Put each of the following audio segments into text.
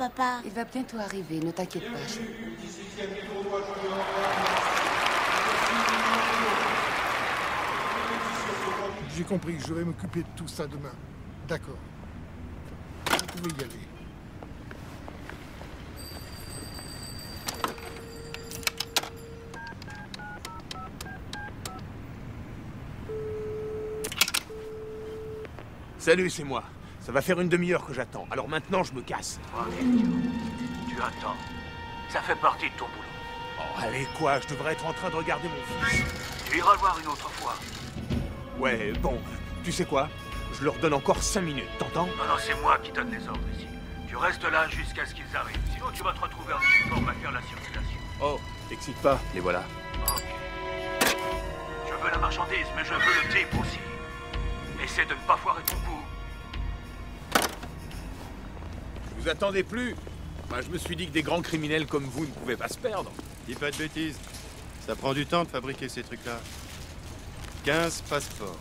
papa Il va bientôt arriver, ne t'inquiète pas. J'ai compris, je vais m'occuper de tout ça demain. D'accord. Vous pouvez y aller. Salut, c'est moi. Ça va faire une demi-heure que j'attends. Alors maintenant, je me casse. Tu attends. Ça fait partie de ton boulot. Oh, allez, quoi Je devrais être en train de regarder mon fils. Tu iras le voir une autre fois. Ouais, bon. Tu sais quoi Je leur donne encore cinq minutes, t'entends? Non, non, c'est moi qui donne les ordres ici. Tu restes là jusqu'à ce qu'ils arrivent. Sinon, tu vas te retrouver en uniforme à faire la circulation. Oh, t'excites pas, les voilà. Ok. Je veux la marchandise, mais je veux le type aussi. Essaie de ne pas foirer ton coup. Vous attendez plus Moi, je me suis dit que des grands criminels comme vous ne pouvaient pas se perdre. Dis pas de bêtises. Ça prend du temps de fabriquer ces trucs-là. 15 passeports.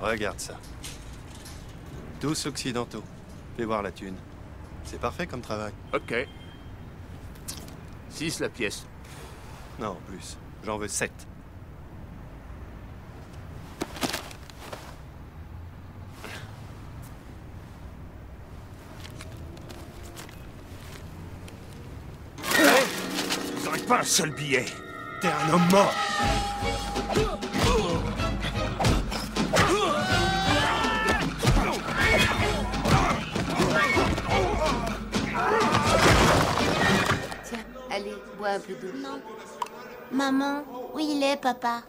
Regarde ça. Tous occidentaux. Fais voir la thune. C'est parfait comme travail. Ok. 6 la pièce. Non, plus. J'en veux 7. Pas un seul billet. T'es un homme mort. Tiens, allez, bois un peu d'eau. Maman, où il est, papa?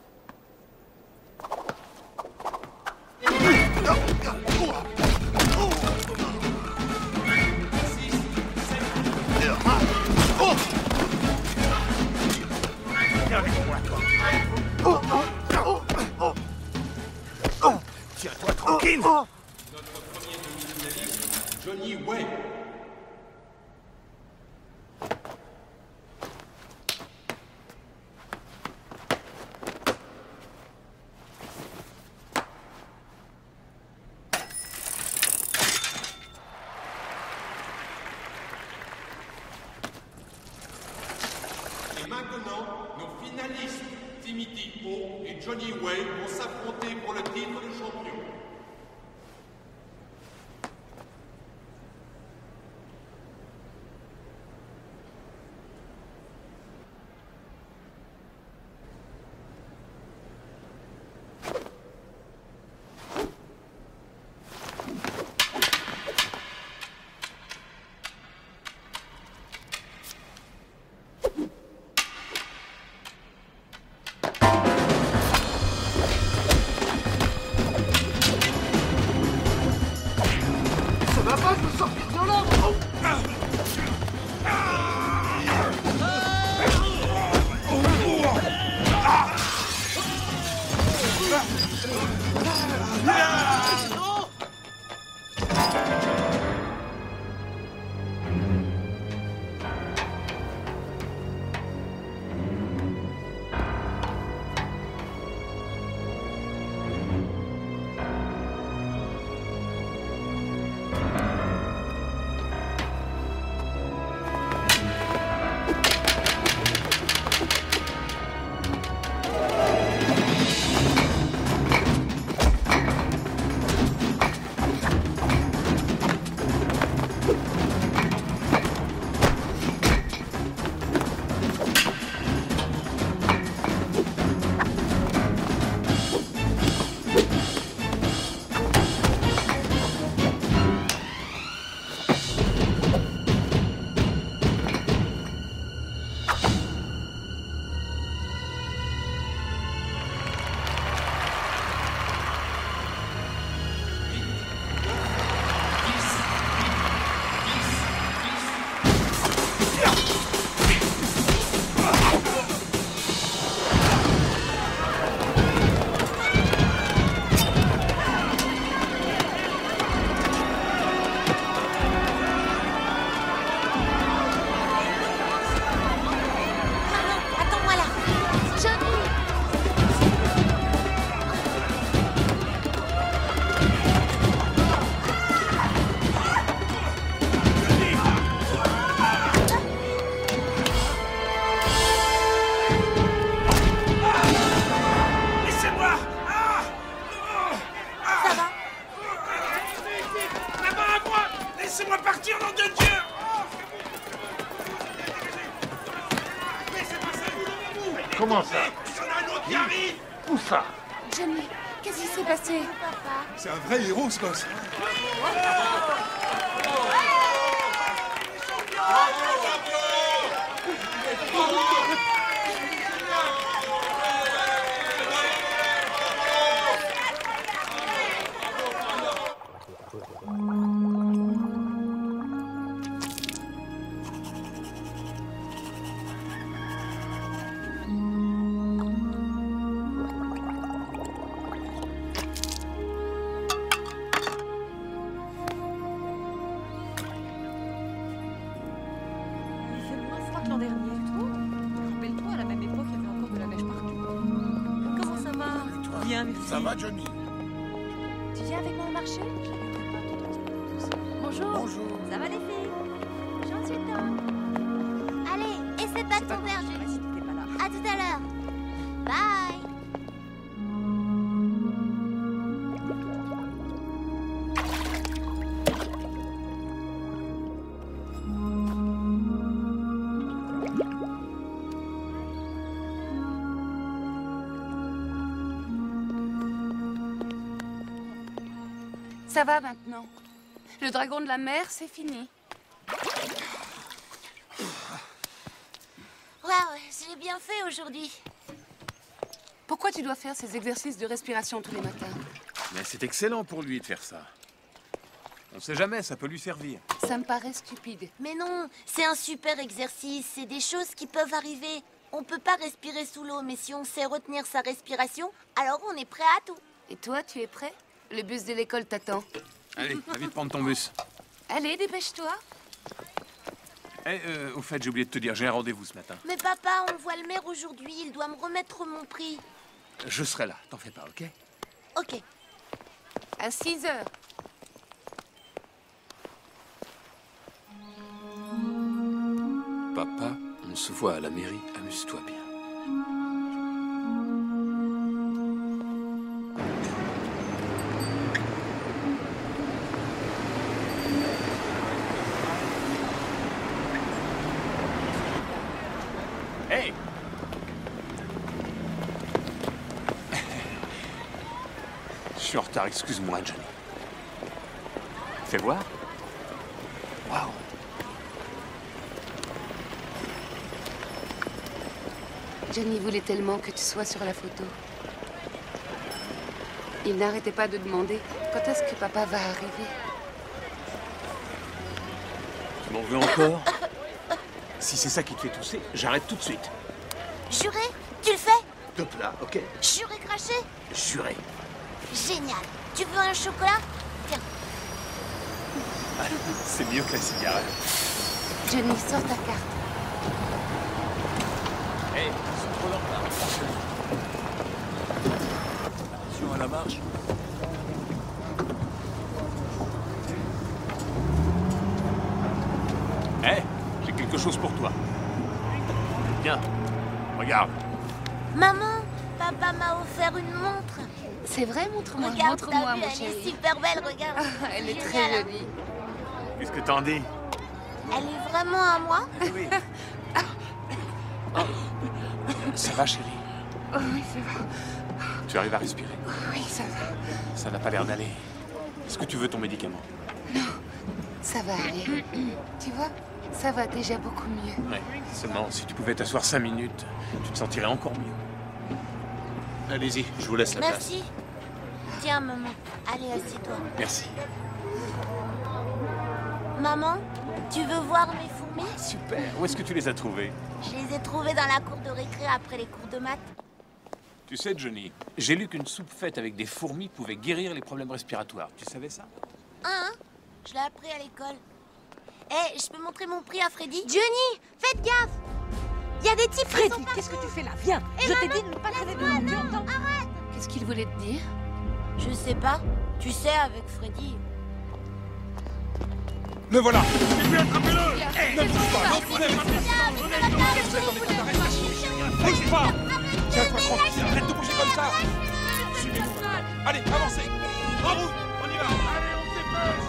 Un Ça va maintenant. Le dragon de la mer, c'est fini. Waouh, j'ai bien fait aujourd'hui. Pourquoi tu dois faire ces exercices de respiration tous les matins Mais c'est excellent pour lui de faire ça. On sait jamais, ça peut lui servir. Ça me paraît stupide. Mais non, c'est un super exercice. C'est des choses qui peuvent arriver. On peut pas respirer sous l'eau, mais si on sait retenir sa respiration, alors on est prêt à tout. Et toi, tu es prêt Le bus de l'école t'attend. Allez, va vite prendre ton bus. Allez, dépêche-toi. Eh, euh, au fait, j'ai oublié de te dire, j'ai un rendez-vous ce matin. Mais papa, on voit le maire aujourd'hui. Il doit me remettre mon prix. Je serai là, t'en fais pas, ok? Ok. À 6 heures. Papa, on se voit à la mairie, amuse-toi bien. Suis en retard, excuse-moi, Johnny. Fais voir. Waouh Johnny voulait tellement que tu sois sur la photo. Il n'arrêtait pas de demander quand est-ce que papa va arriver. Tu m'en veux encore? Si c'est ça qui te fait tousser, j'arrête tout de suite. Juré Tu le fais? De plat, ok Juré craché? Juré. Génial. Tu veux un chocolat? Tiens. C'est mieux que la cigarette. Johnny, sors ta carte. Hé, c'est trop longtemps. Attention à la marche. Hé, j'ai quelque chose pour toi. Viens, regarde. Maman, papa m'a offert une montre. C'est vrai, montre-moi. Regarde, t'as Montre-moi, vu, mon elle est super belle, regarde. Ah, elle est très hein. jolie. Qu'est-ce que t'en dis Elle est vraiment à moi Oui. Ça va, chérie Oh, oui, ça va. Tu arrives à respirer Oui, ça va. Ça n'a pas l'air d'aller. Est-ce que tu veux ton médicament Ça va aller. tu vois, ça va déjà beaucoup mieux. Ouais. Seulement, si tu pouvais t'asseoir cinq minutes, tu te sentirais encore mieux. Allez-y, je vous laisse la place. Merci. Tiens, maman. Allez, assieds-toi. Merci. Maman, tu veux voir mes fourmis? Super. Où est-ce que tu les as trouvées? Je les ai trouvées dans la cour de récré après les cours de maths. Tu sais, Johnny, j'ai lu qu'une soupe faite avec des fourmis pouvait guérir les problèmes respiratoires. Tu savais ça? Hein? Je l'ai appris à l'école. Eh, je peux montrer mon prix à Freddy? Johnny, faites gaffe Il y a des types Freddy, pas- qu'est-ce que tu fais là? Viens Eh, Je t'ai dit de ne pas traîner laisse-moi, devant, tu entends arrête. Qu'est-ce qu'il voulait te dire? Je sais pas. Tu sais, avec Freddy. Le voilà. Bouge pas. Tiens-toi tranquille, arrête de bouger comme ça. Suivez-nous Allez, avancez. En route. On y va. Allez, on se dépêche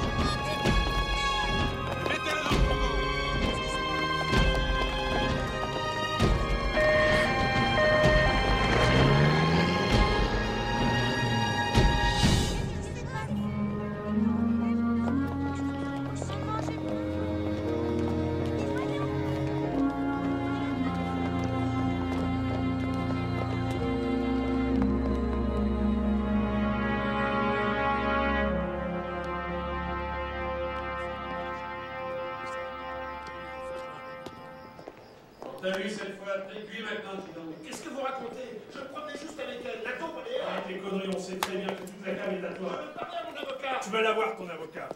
vas l'avoir, ton avocat.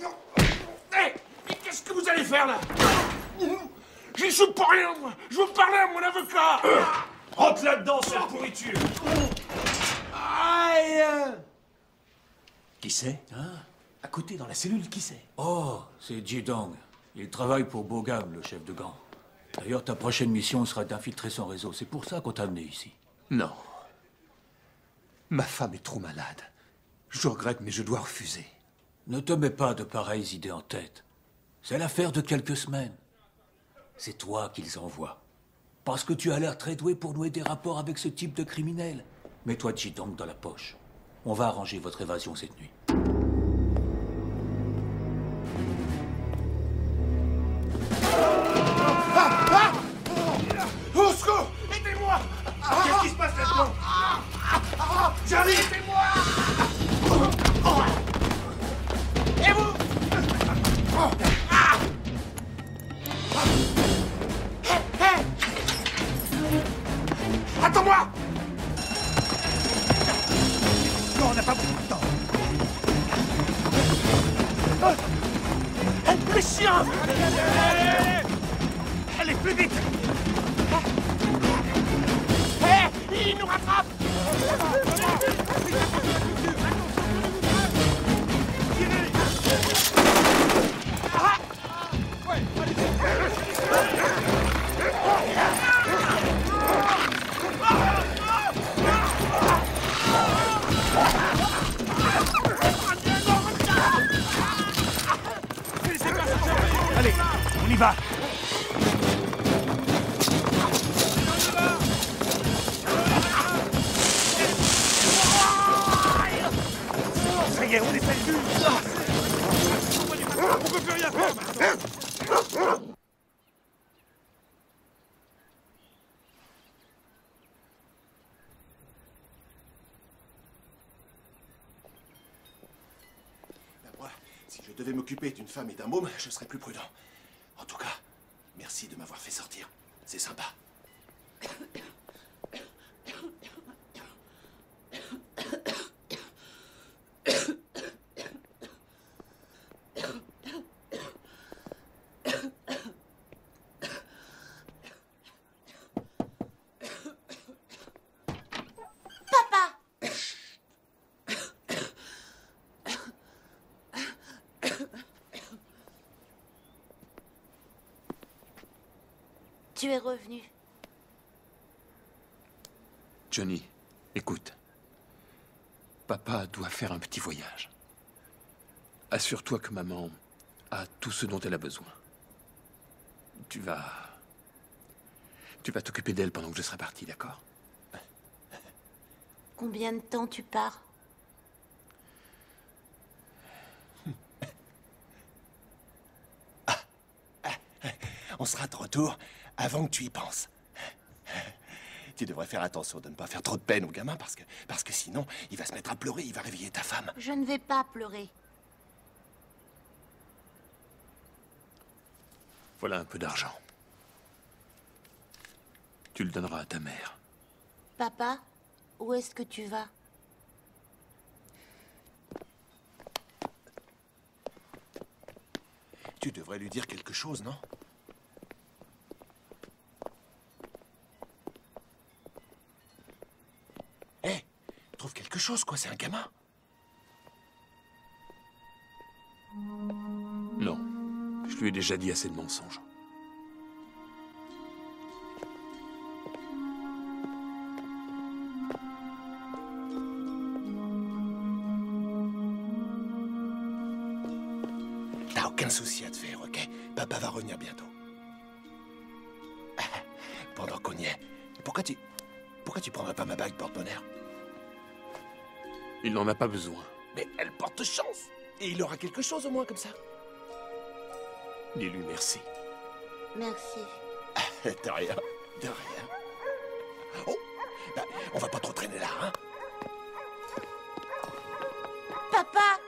Non Hé Mais qu'est-ce que vous allez faire, là? J'y suis pour rien, moi Je veux parler à mon avocat Rentre là-dedans, cette pourriture Aïe Qui c'est? Hein? À côté, dans la cellule, qui c'est? Oh, c'est Jidong. Il travaille pour Bogam, le chef de gang. D'ailleurs, ta prochaine mission sera d'infiltrer son réseau. C'est pour ça qu'on t'a amené ici. Non. Ma femme est trop malade. Je regrette, mais je dois refuser. Ne te mets pas de pareilles idées en tête. C'est l'affaire de quelques semaines. C'est toi qu'ils envoient. Parce que tu as l'air très doué pour nouer des rapports avec ce type de criminel. Mets-toi Jidong dans la poche. On va arranger votre évasion cette nuit. Attends-moi Non, on n'a pas beaucoup de temps. Oh Les chiens Allez, plus vite. Hé Il nous rattrape On est salut On peut plus rien faire Ben, si je devais m'occuper d'une femme et d'un môme, je serais plus prudent. En tout cas, merci de m'avoir fait sortir. C'est sympa. Revenu. Johnny, écoute. Papa doit faire un petit voyage. Assure-toi que maman a tout ce dont elle a besoin. Tu vas... Tu vas t'occuper d'elle pendant que je serai parti, d'accord? Combien de temps tu pars? On sera de retour avant que tu y penses. Tu devrais faire attention de ne pas faire trop de peine au gamin parce que, parce que sinon, il va se mettre à pleurer, il va réveiller ta femme. Je ne vais pas pleurer. Voilà un peu d'argent. Tu le donneras à ta mère. Papa, où est-ce que tu vas? Tu devrais lui dire quelque chose, non Hé, trouve quelque chose, quoi, c'est un gamin. Non. Je lui ai déjà dit assez de mensonges. T'as aucun souci à te faire, ok? Papa va revenir bientôt. Pendant qu'on y est, pourquoi tu... Pourquoi tu prendrais pas ma bague porte-bonheur? Il n'en a pas besoin. Mais elle porte chance Et il aura quelque chose au moins comme ça. Dis-lui merci. Merci. de rien, de rien. Oh bah, On va pas trop traîner là, hein Papa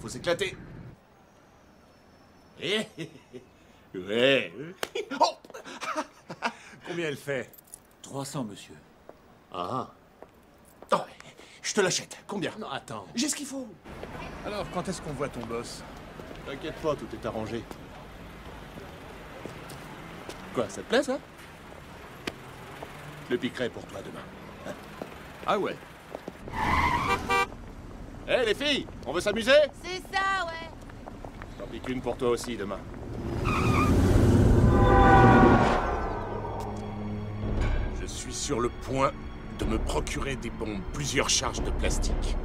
faut s'éclater. Eh, eh, eh, ouais. Oh Combien elle fait? 300, monsieur. Ah. Oh, je te l'achète. Combien? Non, attends. J'ai ce qu'il faut. Alors, quand est-ce qu'on voit ton boss? T'inquiète pas, tout est arrangé. Quoi, ça te plaît, ça? Je le piquerai pour toi demain. Ah ouais les filles, on veut s'amuser C'est ça, ouais. J'en pique une pour toi aussi demain. Je suis sur le point de me procurer des bombes, plusieurs charges de plastique.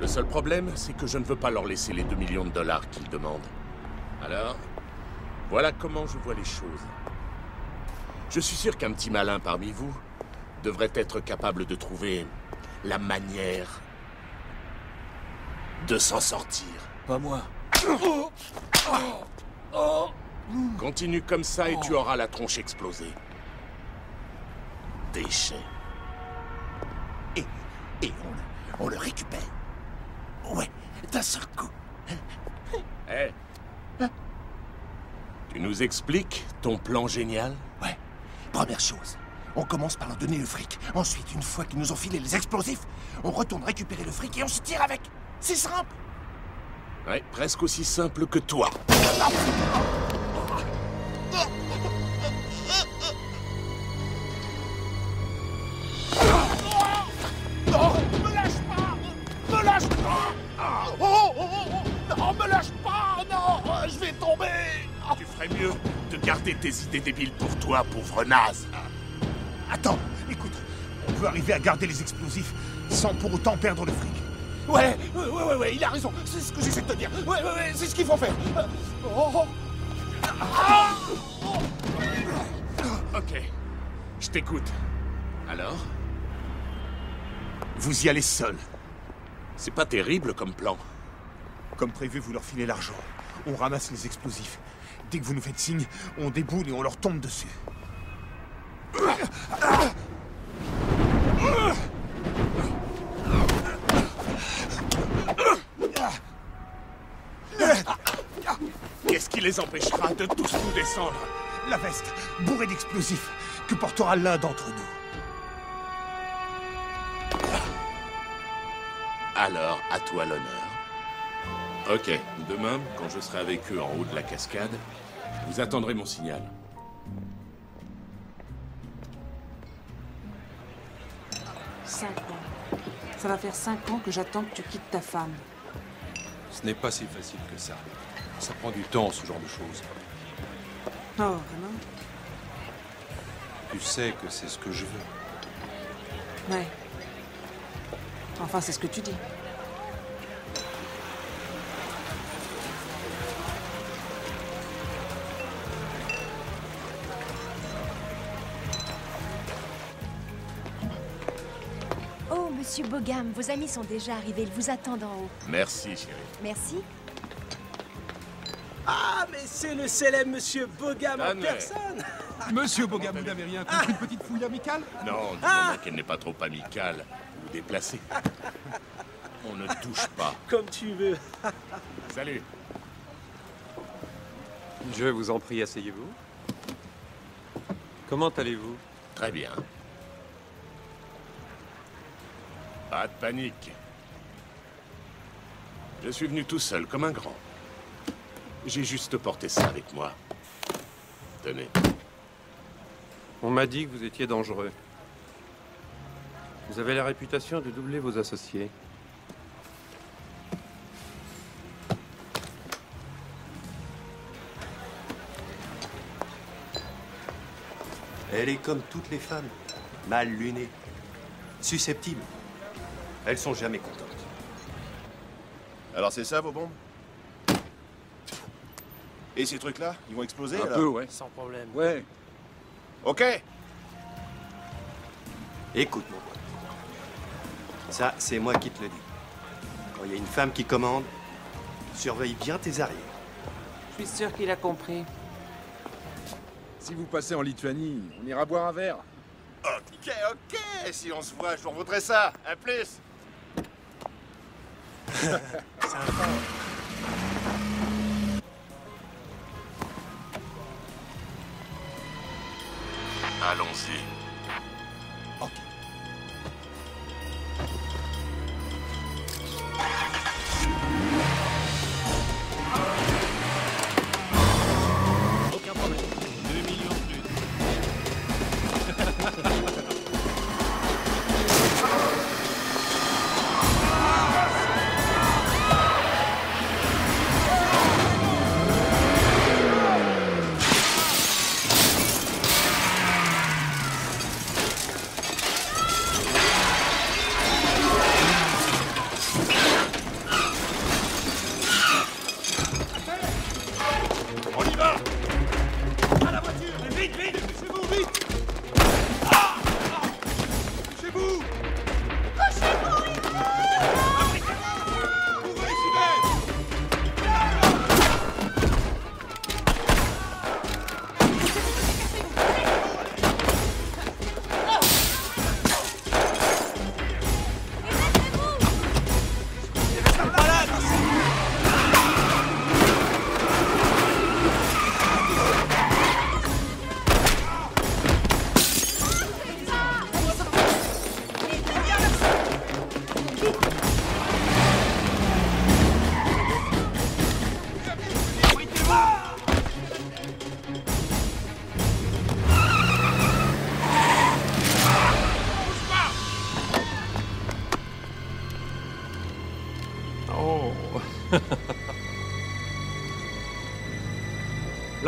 Le seul problème, c'est que je ne veux pas leur laisser les 2 millions de dollars qu'ils demandent. Alors, voilà comment je vois les choses. Je suis sûr qu'un petit malin parmi vous devrait être capable de trouver la manière de s'en sortir. Pas moi. Continue comme ça et tu auras la tronche explosée. Déchet. Et, et on, le- on le récupère. Ouais, d'un seul coup. Hé Tu nous expliques ton plan génial? Ouais. Première chose, on commence par leur donner le fric. Ensuite, une fois qu'ils nous ont filé les explosifs, on retourne récupérer le fric et on se tire avec. C'est simple. Ouais, presque aussi simple que toi. Non, me lâche pas Me lâche pas Non, me lâche pas Non, je vais tomber Tu ferais mieux de garder tes idées débiles pour toi, pauvre naze. Attends, écoute, on peut arriver à garder les explosifs sans pour autant perdre le fric. Ouais, ouais, ouais, ouais, il a raison. C'est ce que j'essaie de te dire. Ouais, ouais, ouais, c'est ce qu'il faut faire. Euh, Oh, oh. Ok, je t'écoute. Alors? Vous y allez seul. C'est pas terrible comme plan. Comme prévu, vous leur filez l'argent. On ramasse les explosifs. Dès que vous nous faites signe, on déboule et on leur tombe dessus. Qu'est-ce qui les empêchera de tous nous descendre La veste, bourrée d'explosifs, que portera l'un d'entre nous. Alors, à toi l'honneur. Ok, demain, quand je serai avec eux en haut de la cascade, vous attendrez mon signal. Cinq ans. Ça va faire cinq ans que j'attends que tu quittes ta femme. Ce n'est pas si facile que ça. Ça prend du temps, ce genre de choses. Oh, vraiment? Tu sais que c'est ce que je veux. Ouais. Enfin, c'est ce que tu dis. Oh, monsieur Bogam, vos amis sont déjà arrivés. Ils vous attendent en haut. Merci, chérie. Merci. Ah, mais c'est le célèbre Monsieur Bogam en Stanley. personne Monsieur Bogam, vous n'avez rien contre une petite fouille amicale? Non, du moment qu'elle n'est pas trop amicale ou déplacée. On ne touche pas. Comme tu veux. Salut. Je vous en prie, asseyez-vous. Comment allez-vous? Très bien. Pas de panique. Je suis venu tout seul, comme un grand. J'ai juste porté ça avec moi. Tenez. On m'a dit que vous étiez dangereux. Vous avez la réputation de doubler vos associés. Elle est comme toutes les femmes, mal lunées, susceptibles. Elles sont jamais contentes. Alors c'est ça vos bombes? Et ces trucs-là, ils vont exploser Un peu, ouais. Sans problème. Ouais. Ok Écoute, mon pote. Ça, c'est moi qui te le dis. Quand il y a une femme qui commande, surveille bien tes arrières. Je suis sûr qu'il a compris. Si vous passez en Lituanie, on ira boire un verre. Ok, ok. Si on se voit, je vous revaudrai ça. À plus.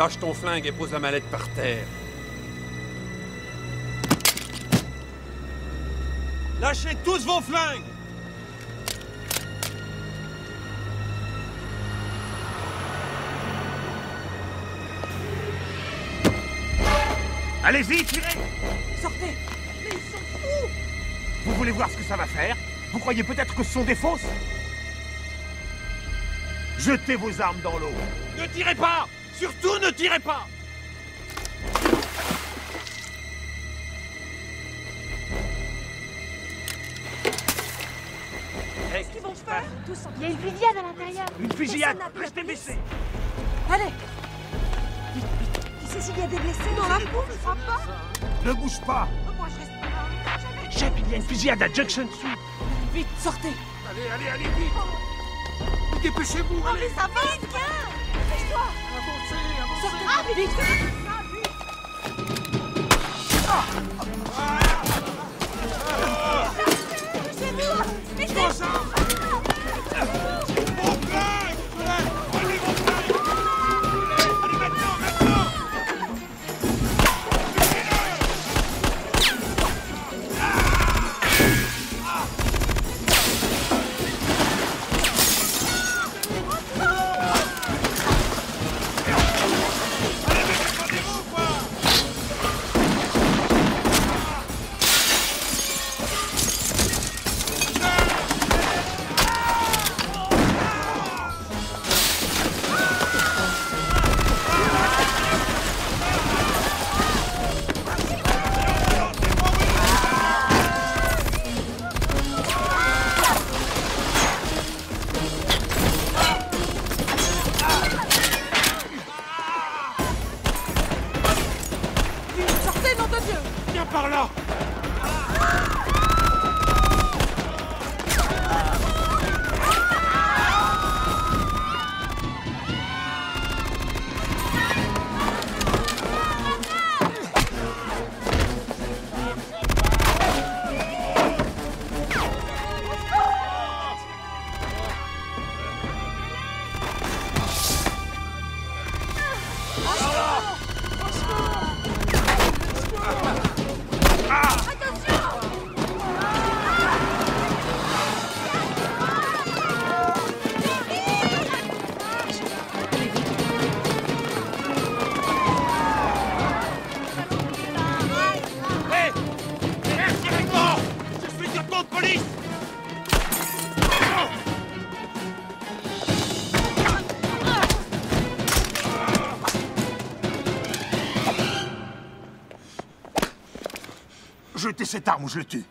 Lâche ton flingue et pose la mallette par terre. Lâchez tous vos flingues! Allez-y, tirez! Sortez! Mais ils sont fous! Vous voulez voir ce que ça va faire? Vous croyez peut-être que ce sont des fausses? Jetez vos armes dans l'eau. Ne tirez pas Surtout ne tirez pas. Qu'est-ce qu'ils vont faire Il y a une fusillade à l'intérieur. Une fusillade. Restez baissés. Allez. Police. Tu sais s'il y a des blessés dans la peau, je crois pas? Ne bouge pas. Moi, je reste là. Jamais. Chef, il y a une fusillade à Junction Street. Vite, sortez. Allez, allez, allez, vite. Dépêchez-vous, Oh, allez. mais ça va, viens Dépêche-toi Avancez, avancez Sortez Ah, mais vite Allez, Jetez cette arme ou je le tue.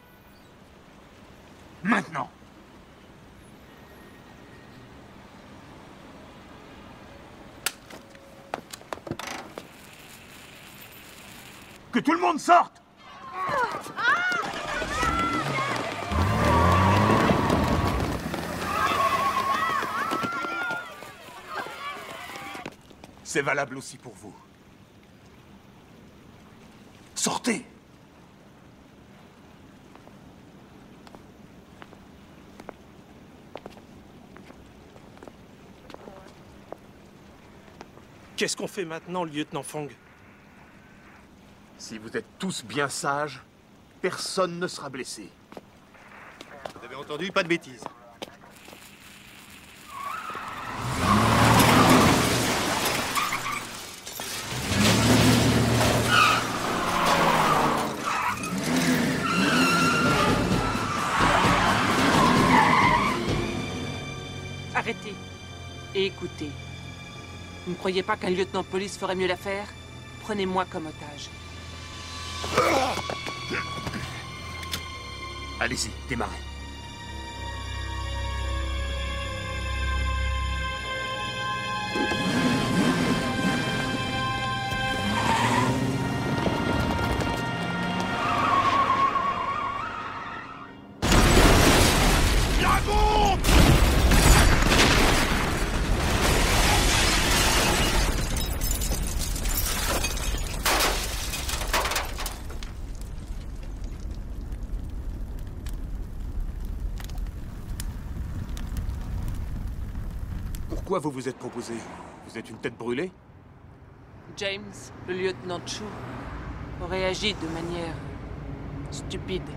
Maintenant. Que tout le monde sorte C'est valable aussi pour vous. Sortez Qu'est-ce qu'on fait maintenant, lieutenant Fong Si vous êtes tous bien sages, personne ne sera blessé. Vous avez entendu Pas de bêtises. Arrêtez et écoutez. Vous ne croyez pas qu'un lieutenant de police ferait mieux l'affaire? Prenez-moi comme otage. Allez-y, démarrez. Pourquoi vous vous êtes proposé Vous êtes une tête brûlée James, le lieutenant Chu, aurait agi de manière stupide.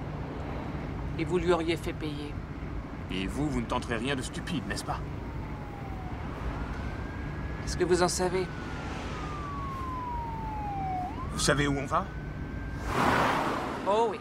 Et vous lui auriez fait payer. Et vous, vous ne tenterez rien de stupide, n'est-ce pas Est-ce que vous en savez Vous savez où on va Oh oui.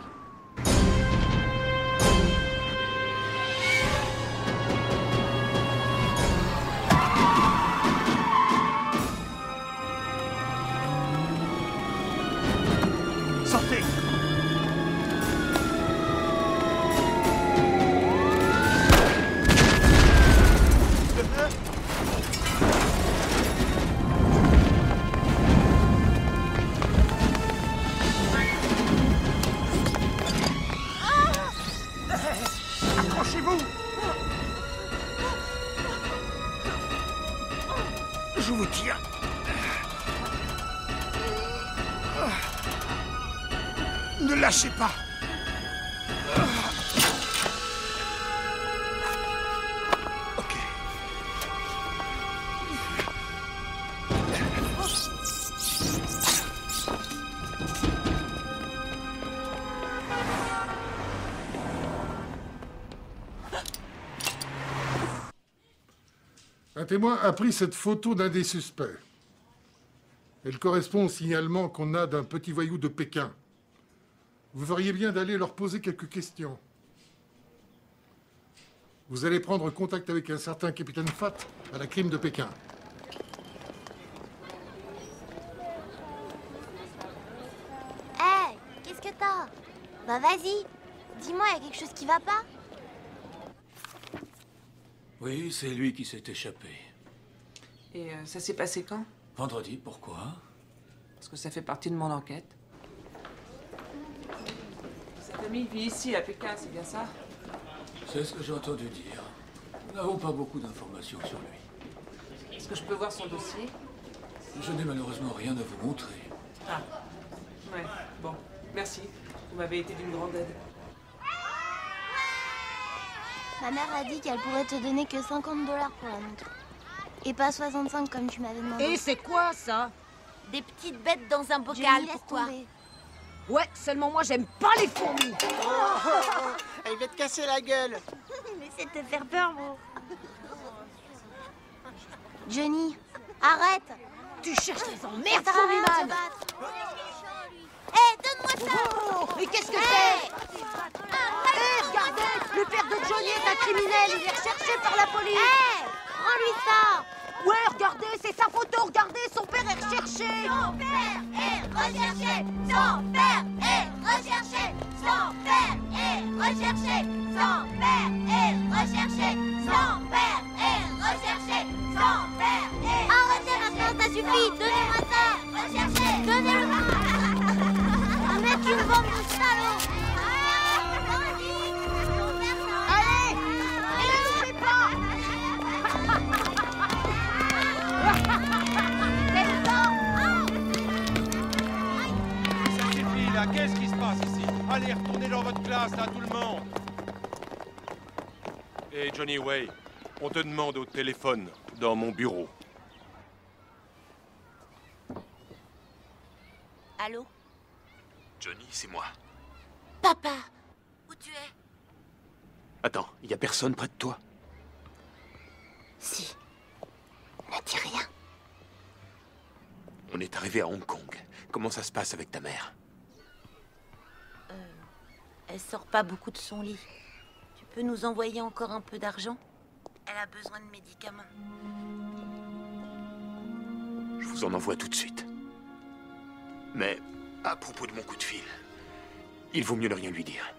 Témoin a pris cette photo d'un des suspects. Elle correspond au signalement qu'on a d'un petit voyou de Pékin. Vous feriez bien d'aller leur poser quelques questions. Vous allez prendre contact avec un certain capitaine Fat à la crime de Pékin. Hé, qu'est-ce que t'as? Bah vas-y, dis-moi, y a quelque chose qui va pas? Oui, c'est lui qui s'est échappé. Et euh, ça s'est passé quand? Vendredi, pourquoi? Parce que ça fait partie de mon enquête. Sa famille vit ici, à Pékin, c'est bien ça? C'est ce que j'ai entendu dire. Nous n'avons pas beaucoup d'informations sur lui. Est-ce que je peux voir son dossier? Je n'ai malheureusement rien à vous montrer. Ah. Ouais, bon. Merci. Vous m'avez été d'une grande aide. Ma mère a dit qu'elle pourrait te donner que 50 dollars pour la montre. Et pas 65 comme tu m'avais demandé. Et c'est quoi ça? Des petites bêtes dans un bocal, laisse pourquoi? tomber. Ouais, seulement moi j'aime pas les fourmis. Elle va te casser la gueule. Mais c'est te faire peur, bon. Johnny, arrête Tu cherches les emmerdes, Ça sert à rien de se fourmi-man. battre. Hé, donne-moi ça Oh, mais qu'est-ce que Hey c'est? Hé, regardez Le père de Johnny est un criminel, il est recherché par la police Rends-lui ça Ouais, regardez, c'est sa photo, regardez, son père est recherché. Son père est recherché Son père est recherché Sans père et recherché Sans père et recherché Sans père et recherché Sans père et Arrêtez maintenant, ça suffit Donnez-moi ça. Recherchez Donnez-le Mais tu me vends mon salaud Allez, retournez dans votre classe là, tout le monde Hé Johnny Way, on te demande au téléphone, dans mon bureau. Allô? Johnny, c'est moi. Papa Où tu es? Attends, il y a personne près de toi? Si. Ne dis rien. On est arrivé à Hong Kong. Comment ça se passe avec ta mère? Elle sort pas beaucoup de son lit. Tu peux nous envoyer encore un peu d'argent? Elle a besoin de médicaments. Je vous en envoie tout de suite. Mais à propos de mon coup de fil, il vaut mieux ne rien lui dire.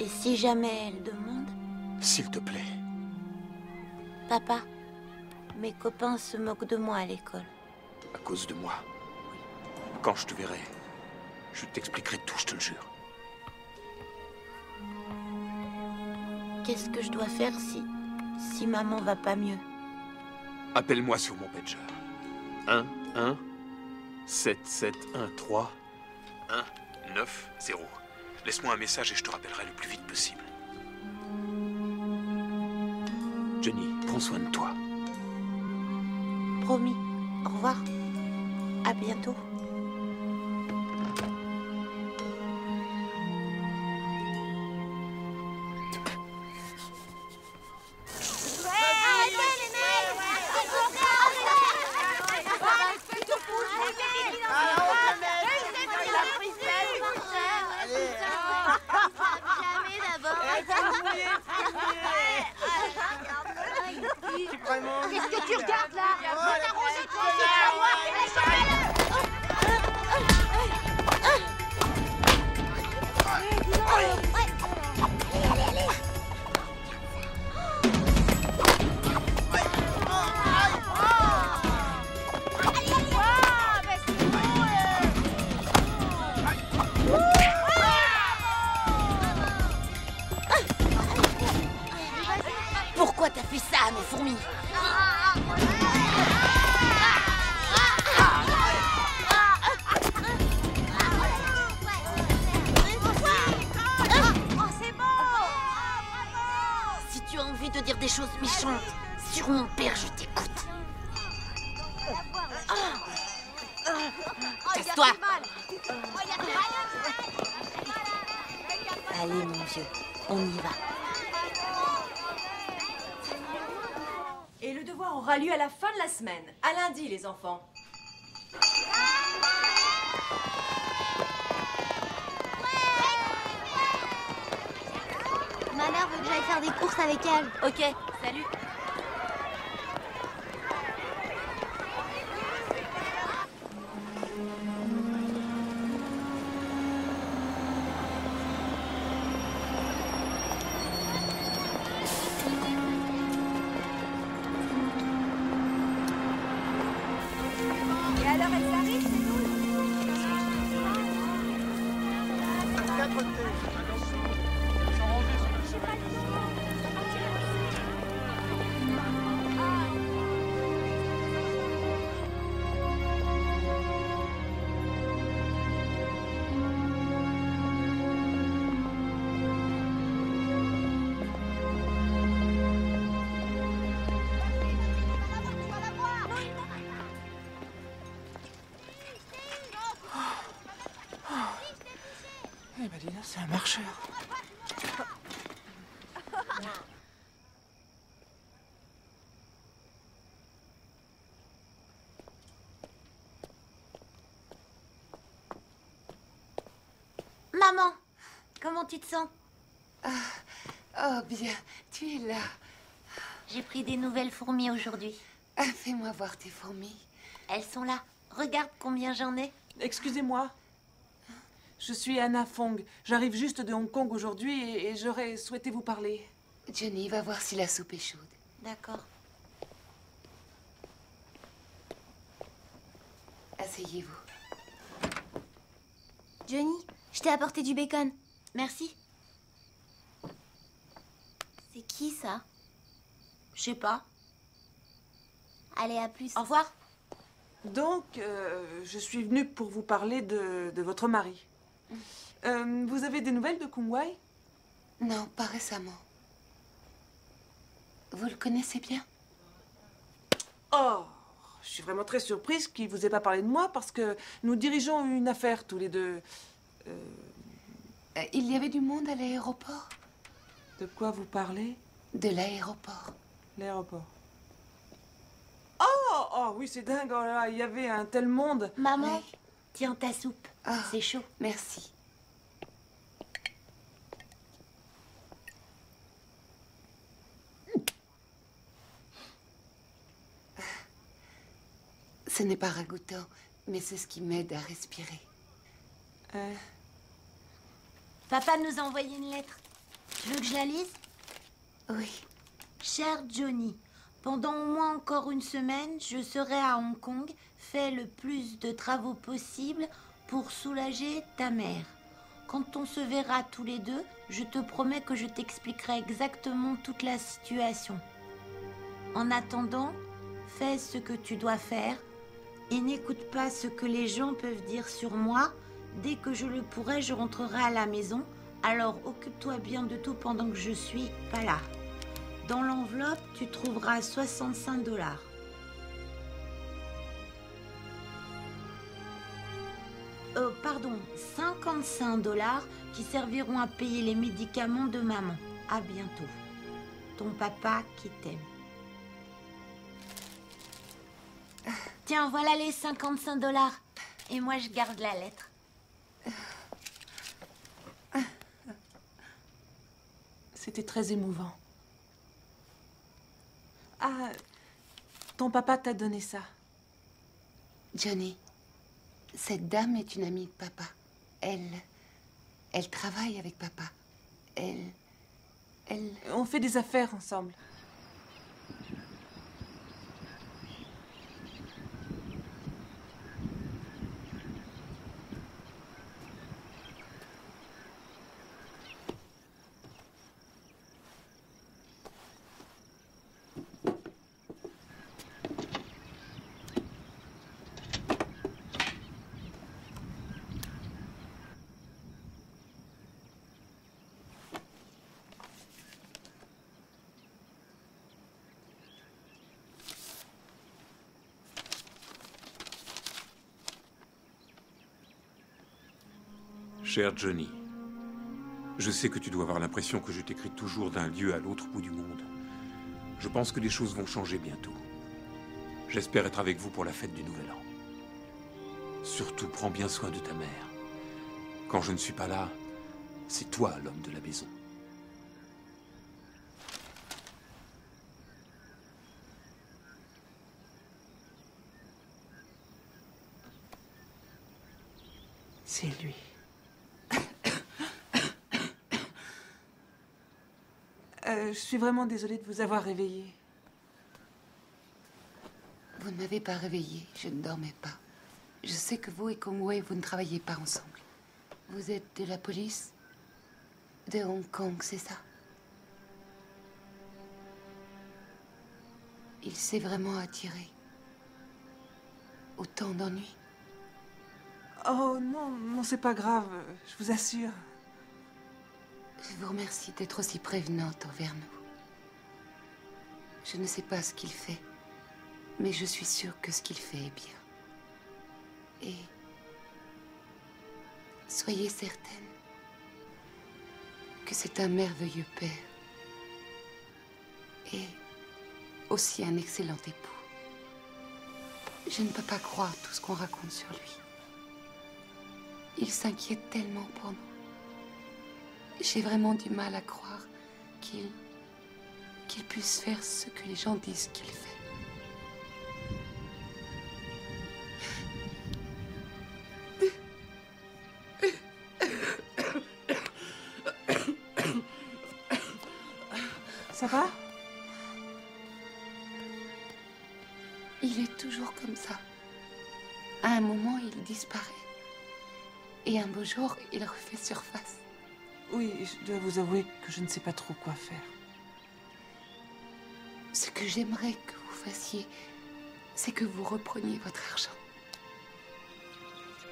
Et si jamais elle demande? S'il te plaît. Papa, mes copains se moquent de moi à l'école. À cause de moi. Quand je te verrai, je t'expliquerai tout, je te le jure. Qu'est-ce que je dois faire si. si maman va pas mieux? Appelle-moi sur mon pager. 1 1 7 7 1 3 1 9 0. Laisse-moi un message et je te rappellerai le plus vite possible. Johnny, prends soin de toi. Promis. Au revoir. À bientôt. Semaine. À lundi, les enfants. Ma mère veut que j'aille faire des courses avec elle. Ok, salut. Comment tu te sens Oh, bien, tu es là. J'ai pris des nouvelles fourmis aujourd'hui. Ah, Fais-moi voir tes fourmis. Elles sont là. Regarde combien j'en ai. Excusez-moi. Je suis Anna Fong. J'arrive juste de Hong Kong aujourd'hui et, et j'aurais souhaité vous parler. Johnny, va voir si la soupe est chaude. D'accord. Asseyez-vous. Johnny, je t'ai apporté du bacon. Merci. C'est qui ça? Je sais pas. Allez, à plus. Au revoir. Donc, euh, je suis venue pour vous parler de, de votre mari. Euh, vous avez des nouvelles de Kung Wai Non, pas récemment. Vous le connaissez bien? Oh Je suis vraiment très surprise qu'il vous ait pas parlé de moi parce que nous dirigeons une affaire tous les deux. Euh, Euh, Il y avait du monde à l'aéroport De quoi vous parlez? De l'aéroport. L'aéroport. Oh Oh oui, c'est dingue. Oh là il y avait un tel monde. Maman, tiens ta soupe. C'est chaud. Merci. Ce n'est pas ragoûtant, mais c'est ce qui m'aide à respirer. Euh, Papa nous a envoyé une lettre. Tu veux que je la lise Oui. Cher Johnny, pendant au moins encore une semaine, je serai à Hong Kong. Fais le plus de travaux possible pour soulager ta mère. Quand on se verra tous les deux, je te promets que je t'expliquerai exactement toute la situation. En attendant, fais ce que tu dois faire et n'écoute pas ce que les gens peuvent dire sur moi. Dès que je le pourrai, je rentrerai à la maison. Alors occupe-toi bien de tout pendant que je suis pas là. Dans l'enveloppe, tu trouveras 65 dollars. Euh, pardon, 55 dollars qui serviront à payer les médicaments de maman. À bientôt. Ton papa qui t'aime. Tiens, voilà les 55 dollars. Et moi, je garde la lettre. C'était très émouvant. Ah, ton papa t'a donné ça. Johnny, cette dame est une amie de papa. Elle. Elle travaille avec papa. Elle. Elle. On fait des affaires ensemble. Cher Johnny, je sais que tu dois avoir l'impression que je t'écris toujours d'un lieu à l'autre bout du monde. Je pense que les choses vont changer bientôt. J'espère être avec vous pour la fête du Nouvel An. Surtout, prends bien soin de ta mère. Quand je ne suis pas là, c'est toi l'homme de la maison. C'est lui. Euh, je suis vraiment désolée de vous avoir réveillé. Vous ne m'avez pas réveillée, je ne dormais pas. Je sais que vous et Kongwei, vous ne travaillez pas ensemble. Vous êtes de la police de Hong Kong, c'est ça? Il s'est vraiment attiré. Autant d'ennuis. Oh non, non, c'est pas grave, je vous assure. Je vous remercie d'être aussi prévenante envers nous. Je ne sais pas ce qu'il fait, mais je suis sûre que ce qu'il fait est bien. Et soyez certaine que c'est un merveilleux père et aussi un excellent époux. Je ne peux pas croire tout ce qu'on raconte sur lui. Il s'inquiète tellement pour nous. J'ai vraiment du mal à croire qu'il qu'il puisse faire ce que les gens disent qu'il fait. Ça va? Il est toujours comme ça. À un moment, il disparaît. Et un beau jour, il refait surface. Oui, je dois vous avouer que je ne sais pas trop quoi faire. Ce que j'aimerais que vous fassiez, c'est que vous repreniez votre argent.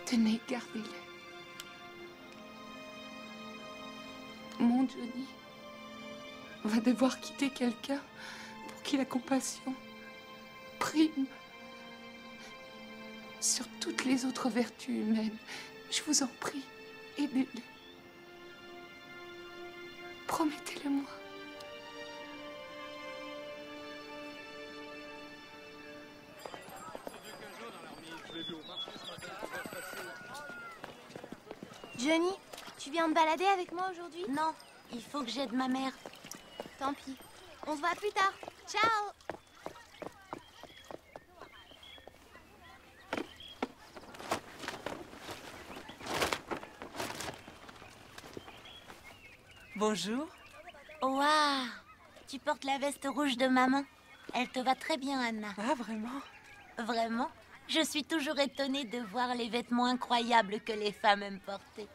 Tenez, gardez-le. Mon Johnny va devoir quitter quelqu'un pour qui la compassion prime sur toutes les autres vertus humaines. Je vous en prie, aidez-le. Promettez-le-moi. Johnny, tu viens me balader avec moi aujourd'hui? Non, il faut que j'aide ma mère. Tant pis. On se voit plus tard. Ciao Bonjour. Waouh Tu portes la veste rouge de maman. Elle te va très bien, Anna. Ah, vraiment? Vraiment? Je suis toujours étonnée de voir les vêtements incroyables que les femmes aiment porter.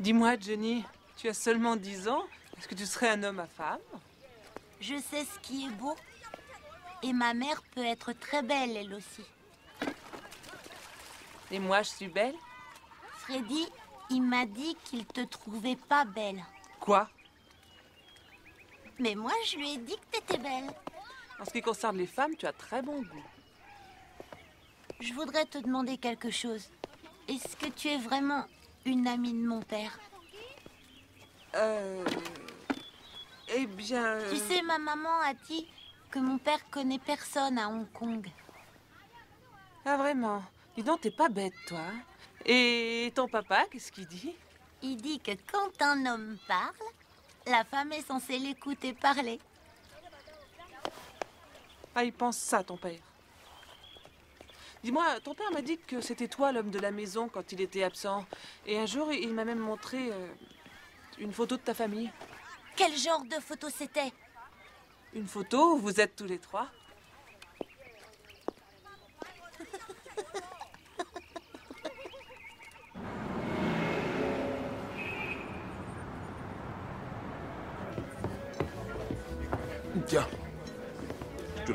Dis-moi, Johnny, tu as seulement 10 ans. Est-ce que tu serais un homme à femme? Je sais ce qui est beau. Et ma mère peut être très belle, elle aussi. Et moi, je suis belle? Freddy, il m'a dit qu'il te trouvait pas belle. Quoi? Mais moi, je lui ai dit que t'étais belle. En ce qui concerne les femmes, tu as très bon goût. Je voudrais te demander quelque chose. Est-ce que tu es vraiment une amie de mon père? Euh. Eh bien. Tu sais, ma maman a dit que mon père connaît personne à Hong Kong. Ah, vraiment? Dis donc, t'es pas bête, toi. Et ton papa, qu'est-ce qu'il dit? Il dit que quand un homme parle, la femme est censée l'écouter parler. Ah, il pense ça, ton père. Dis-moi, ton père m'a dit que c'était toi l'homme de la maison quand il était absent. Et un jour, il m'a même montré euh, une photo de ta famille. Quel genre de photo c'était? Une photo où vous êtes tous les trois.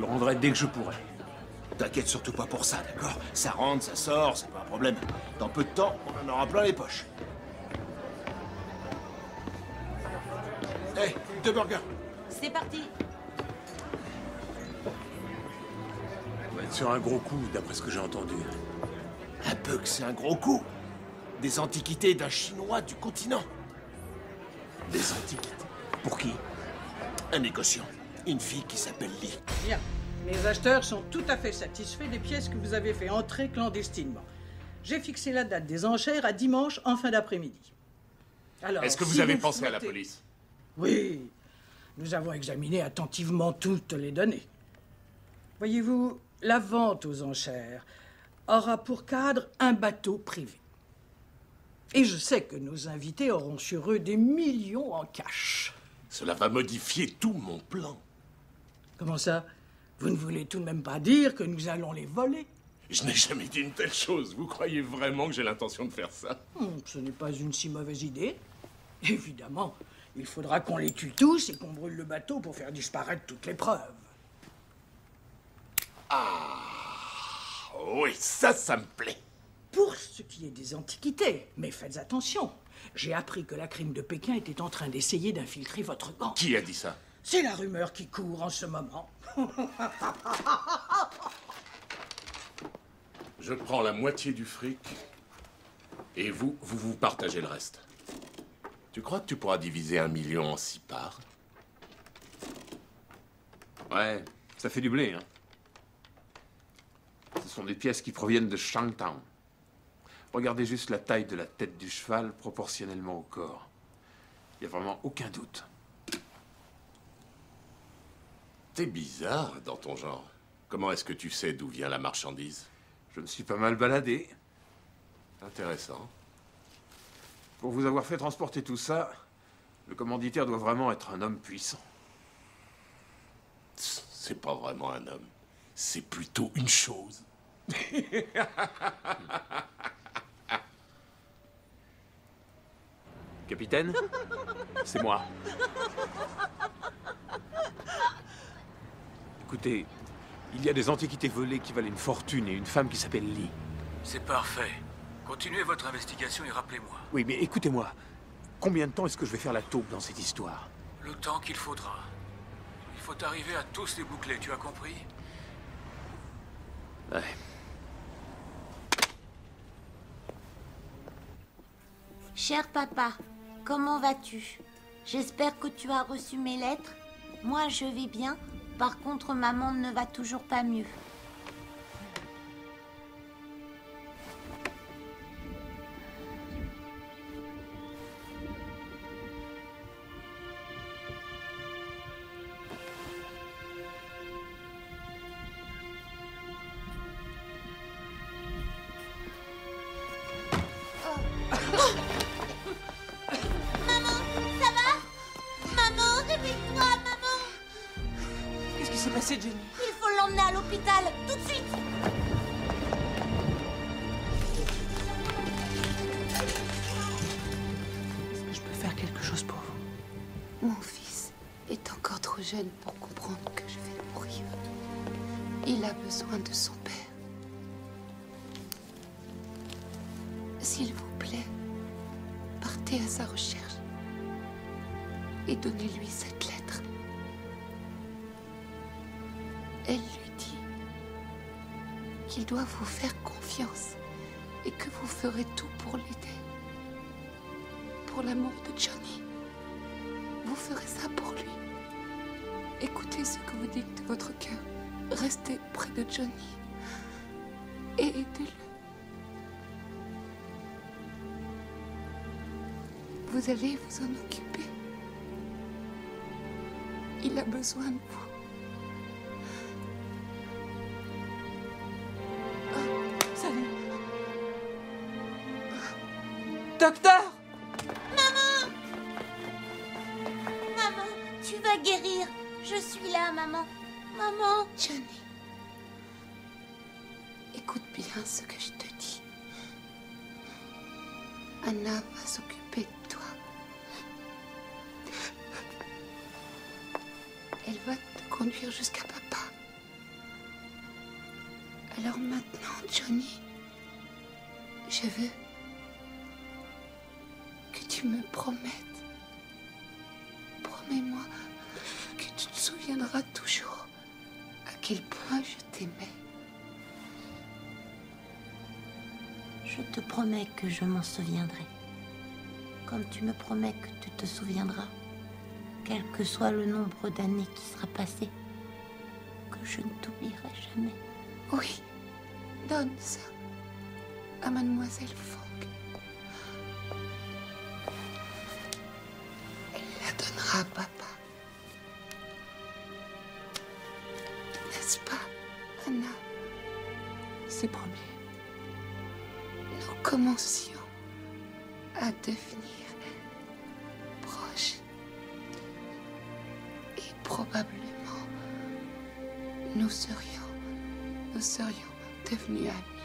Le rendrai dès que je pourrai. T'inquiète surtout pas pour ça, d'accord? Ça rentre, ça sort, c'est pas un problème. Dans peu de temps, on en aura plein les poches. Hé, deux burgers. C'est parti. On va être sur un gros coup, d'après ce que j'ai entendu. Un peu que c'est un gros coup. Des antiquités d'un chinois du continent. Des antiquités. Pour qui? Un négociant. Une fille qui s'appelle Lee. Bien. Mes acheteurs sont tout à fait satisfaits des pièces que vous avez fait entrer clandestinement. J'ai fixé la date des enchères à dimanche en fin d'après-midi. Alors, Est-ce que vous si avez pensé à la police Oui. Nous avons examiné attentivement toutes les données. Voyez-vous, la vente aux enchères aura pour cadre un bateau privé. Et je sais que nos invités auront sur eux des millions en cash. Cela va modifier tout mon plan. Comment ça? Vous ne voulez tout de même pas dire que nous allons les voler Je n'ai jamais dit une telle chose. Vous croyez vraiment que j'ai l'intention de faire ça? Hmm, Ce n'est pas une si mauvaise idée. Évidemment, il faudra qu'on les tue tous et qu'on brûle le bateau pour faire disparaître toutes les preuves. Ah Oui, ça, ça me plaît. Pour ce qui est des antiquités, mais faites attention. J'ai appris que la crime de Pékin était en train d'essayer d'infiltrer votre gang. Qui a dit ça? C'est la rumeur qui court en ce moment. Je prends la moitié du fric et vous, vous vous partagez le reste. Tu crois que tu pourras diviser un million en six parts? Ouais, ça fait du blé, hein. Ce sont des pièces qui proviennent de Shangtown. Regardez juste la taille de la tête du cheval proportionnellement au corps. Il n'y a vraiment aucun doute. T'es bizarre dans ton genre. Comment est-ce que tu sais d'où vient la marchandise? Je me suis pas mal baladé. Intéressant. Pour vous avoir fait transporter tout ça, Le commanditaire doit vraiment être un homme puissant. C'est pas vraiment un homme. C'est plutôt une chose. Capitaine C'est moi. Écoutez, il y a des antiquités volées qui valent une fortune et une femme qui s'appelle Lee. C'est parfait. Continuez votre investigation et rappelez-moi. Oui, mais écoutez-moi. Combien de temps est-ce que je vais faire la taupe dans cette histoire? Le temps qu'il faudra. Il faut arriver à tous les boucler, tu as compris? Ouais. Cher papa, comment vas-tu? J'espère que tu as reçu mes lettres. Moi, je vais bien. Par contre, maman ne va toujours pas mieux. Qu'il doit vous faire confiance et que vous ferez tout pour l'aider. Pour l'amour de Johnny. Vous ferez ça pour lui. Écoutez ce que vous dites de votre cœur. Restez près de Johnny. Et aidez-le. Vous allez vous en occuper. Il a besoin de vous. Johnny, je veux que tu me promettes. Promets-moi que tu te souviendras toujours à quel point je t'aimais. Je te promets que je m'en souviendrai. Comme tu me promets que tu te souviendras, quel que soit le nombre d'années qui sera passé, que je ne t'oublierai jamais. Oui, donne ça à mademoiselle Fogg. Elle la donnera à papa. N'est-ce pas, Anna? C'est promis. Nous commencions à devenir proches. Et probablement, nous serions, nous serions devenus amis.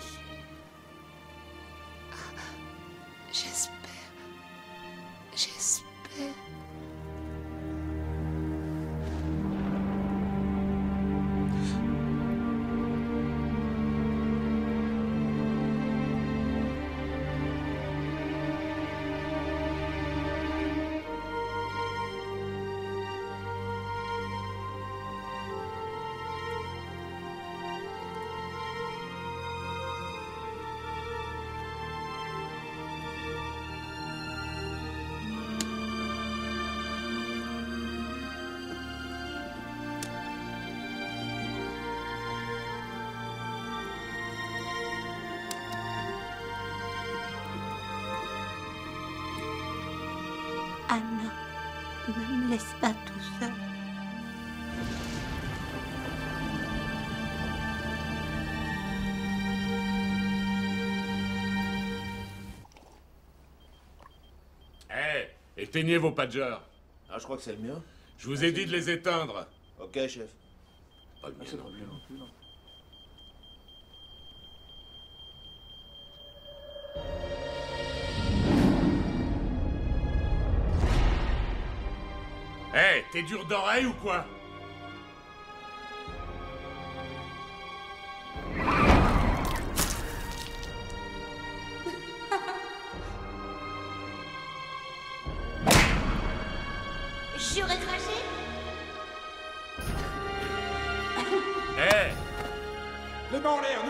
Me laisse pas tout seul. Hé, éteignez vos pagers. Ah, je crois que c'est le mien. Je vous ai dit de les éteindre. Ok, chef. T'es dur d'oreille ou quoi? J'aurais craché Hé mains en l'air,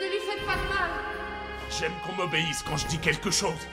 Ne lui faites pas de mal. J'aime qu'on m'obéisse quand je dis quelque chose.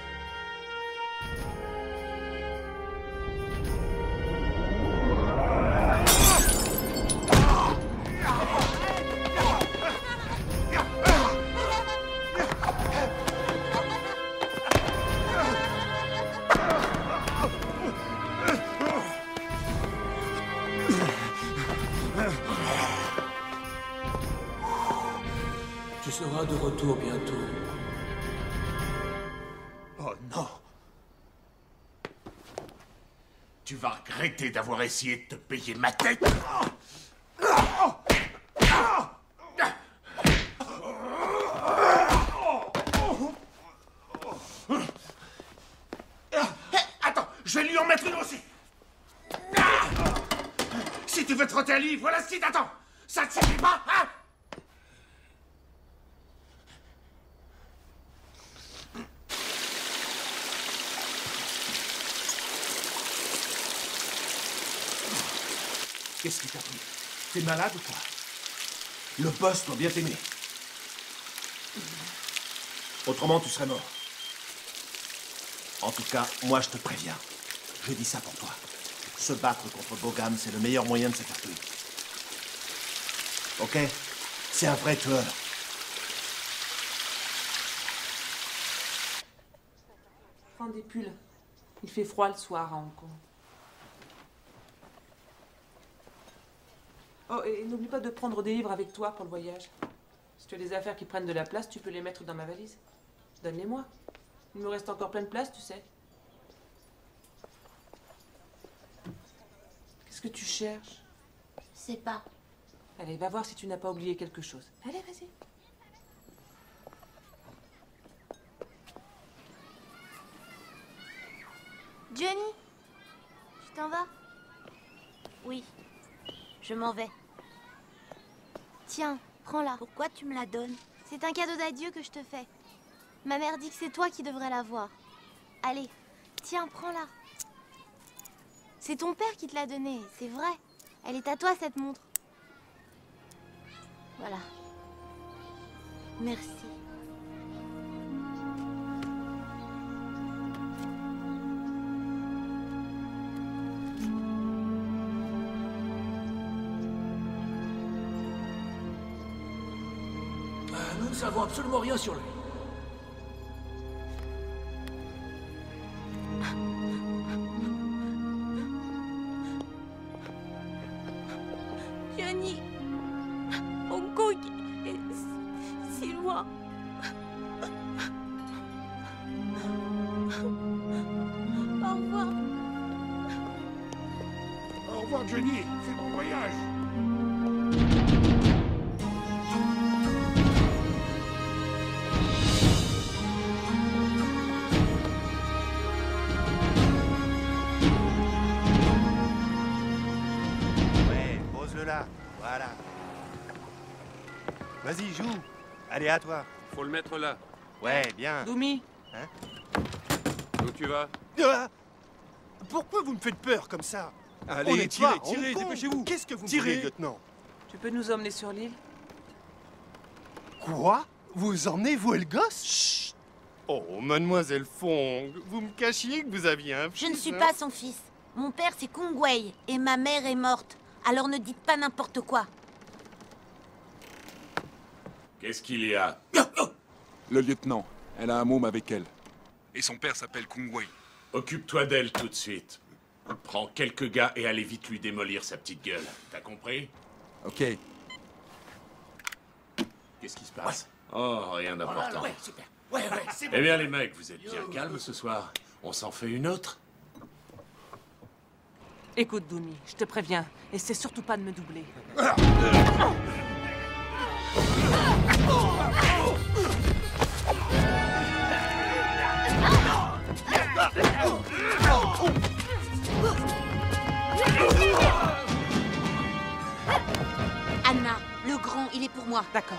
Regretter d'avoir essayé de te payer ma tête. Attends, je vais lui en mettre une aussi. Si tu veux te frotter à lui, voilà ce qui t'attend Ça te suffit pas, hein Qu'est-ce qui t'a pris? T'es malade ou quoi? Le boss doit bien t'aimer. Autrement, tu serais mort. En tout cas, moi, je te préviens. Je dis ça pour toi. Se battre contre Bogam, c'est le meilleur moyen de se faire tuer. Ok? C'est un vrai tueur. Prends des pulls. Il fait froid le soir à Hong. Oh, et n'oublie pas de prendre des livres avec toi pour le voyage. Si tu as des affaires qui prennent de la place, tu peux les mettre dans ma valise. Donne-les-moi. Il me reste encore plein de place, tu sais. Qu'est-ce que tu cherches? Je sais pas. Allez, va voir si tu n'as pas oublié quelque chose. Allez, vas-y. Johnny? Tu t'en vas? Oui. Je m'en vais. Tiens, prends-la. Pourquoi tu me la donnes C'est un cadeau d'adieu que je te fais. Ma mère dit que c'est toi qui devrais l'avoir. Allez, tiens, prends-la. C'est ton père qui te l'a donnée, c'est vrai. Elle est à toi, cette montre. Voilà. Merci. Savons absolument rien sur lui. Allez, à toi. Faut le mettre là. Ouais, bien. Doumi Hein Où tu vas Ah Pourquoi vous me faites peur comme ça Allez, On tirez, pas tirez, dépêchez-vous. Qu'est-ce que vous Tirez. voulez, lieutenant Tu peux nous emmener sur l'île Quoi Vous emmenez, vous et le gosse Chut Oh, mademoiselle Fong, vous me cachiez que vous aviez un Je ne fils, suis hein pas son fils. Mon père, c'est Kung Wei et ma mère est morte. Alors ne dites pas n'importe quoi. Qu'est-ce qu'il y a Le lieutenant. Elle a un môme avec elle. Et son père s'appelle Kung Wei. Occupe-toi d'elle tout de suite. Prends quelques gars et allez vite lui démolir sa petite gueule. T'as compris Ok. Qu'est-ce qui se passe Oh, rien d'important. ouais, super. Ouais, ouais, c'est bon. Eh bien, les mecs, vous êtes bien calmes ce soir. On s'en fait une autre Écoute, Doumi, je te préviens, essaie surtout pas de me doubler. Anna, le grand, il est pour moi. D'accord.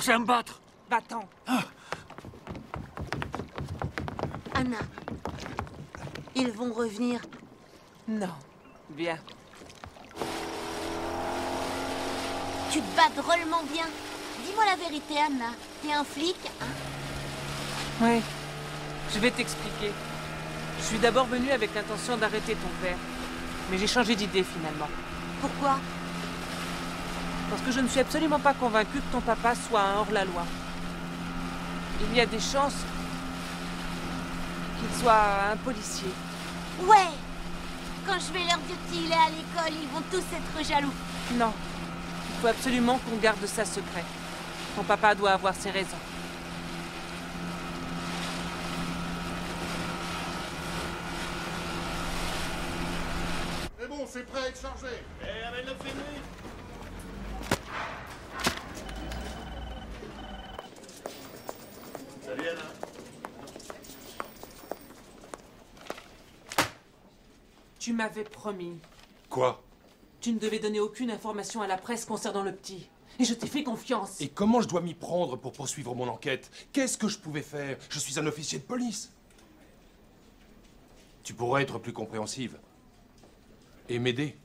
Forcé à me battre. Va-t'en. Anna, ils vont revenir. Non. Bien. Tu te bats drôlement bien. Dis-moi la vérité, Anna. T'es un flic, hein? Oui. Je vais t'expliquer. Je suis d'abord venu avec l'intention d'arrêter ton père. Mais j'ai changé d'idée finalement. Pourquoi? Parce que je ne suis absolument pas convaincue que ton papa soit un hors-la-loi. Il y a des chances qu'il soit un policier. Ouais Quand je vais leur dire qu'il est à l'école, ils vont tous être jaloux. Non. Il faut absolument qu'on garde ça secret. Ton papa doit avoir ses raisons. C'est bon, c'est prêt à être chargé. Eh, avec le fini Tu m'avais promis. Quoi? Tu ne devais donner aucune information à la presse concernant le petit. Et je t'ai fait confiance. Et comment je dois m'y prendre pour poursuivre mon enquête? Qu'est-ce que je pouvais faire? Je suis un officier de police. Tu pourrais être plus compréhensive. Et m'aider.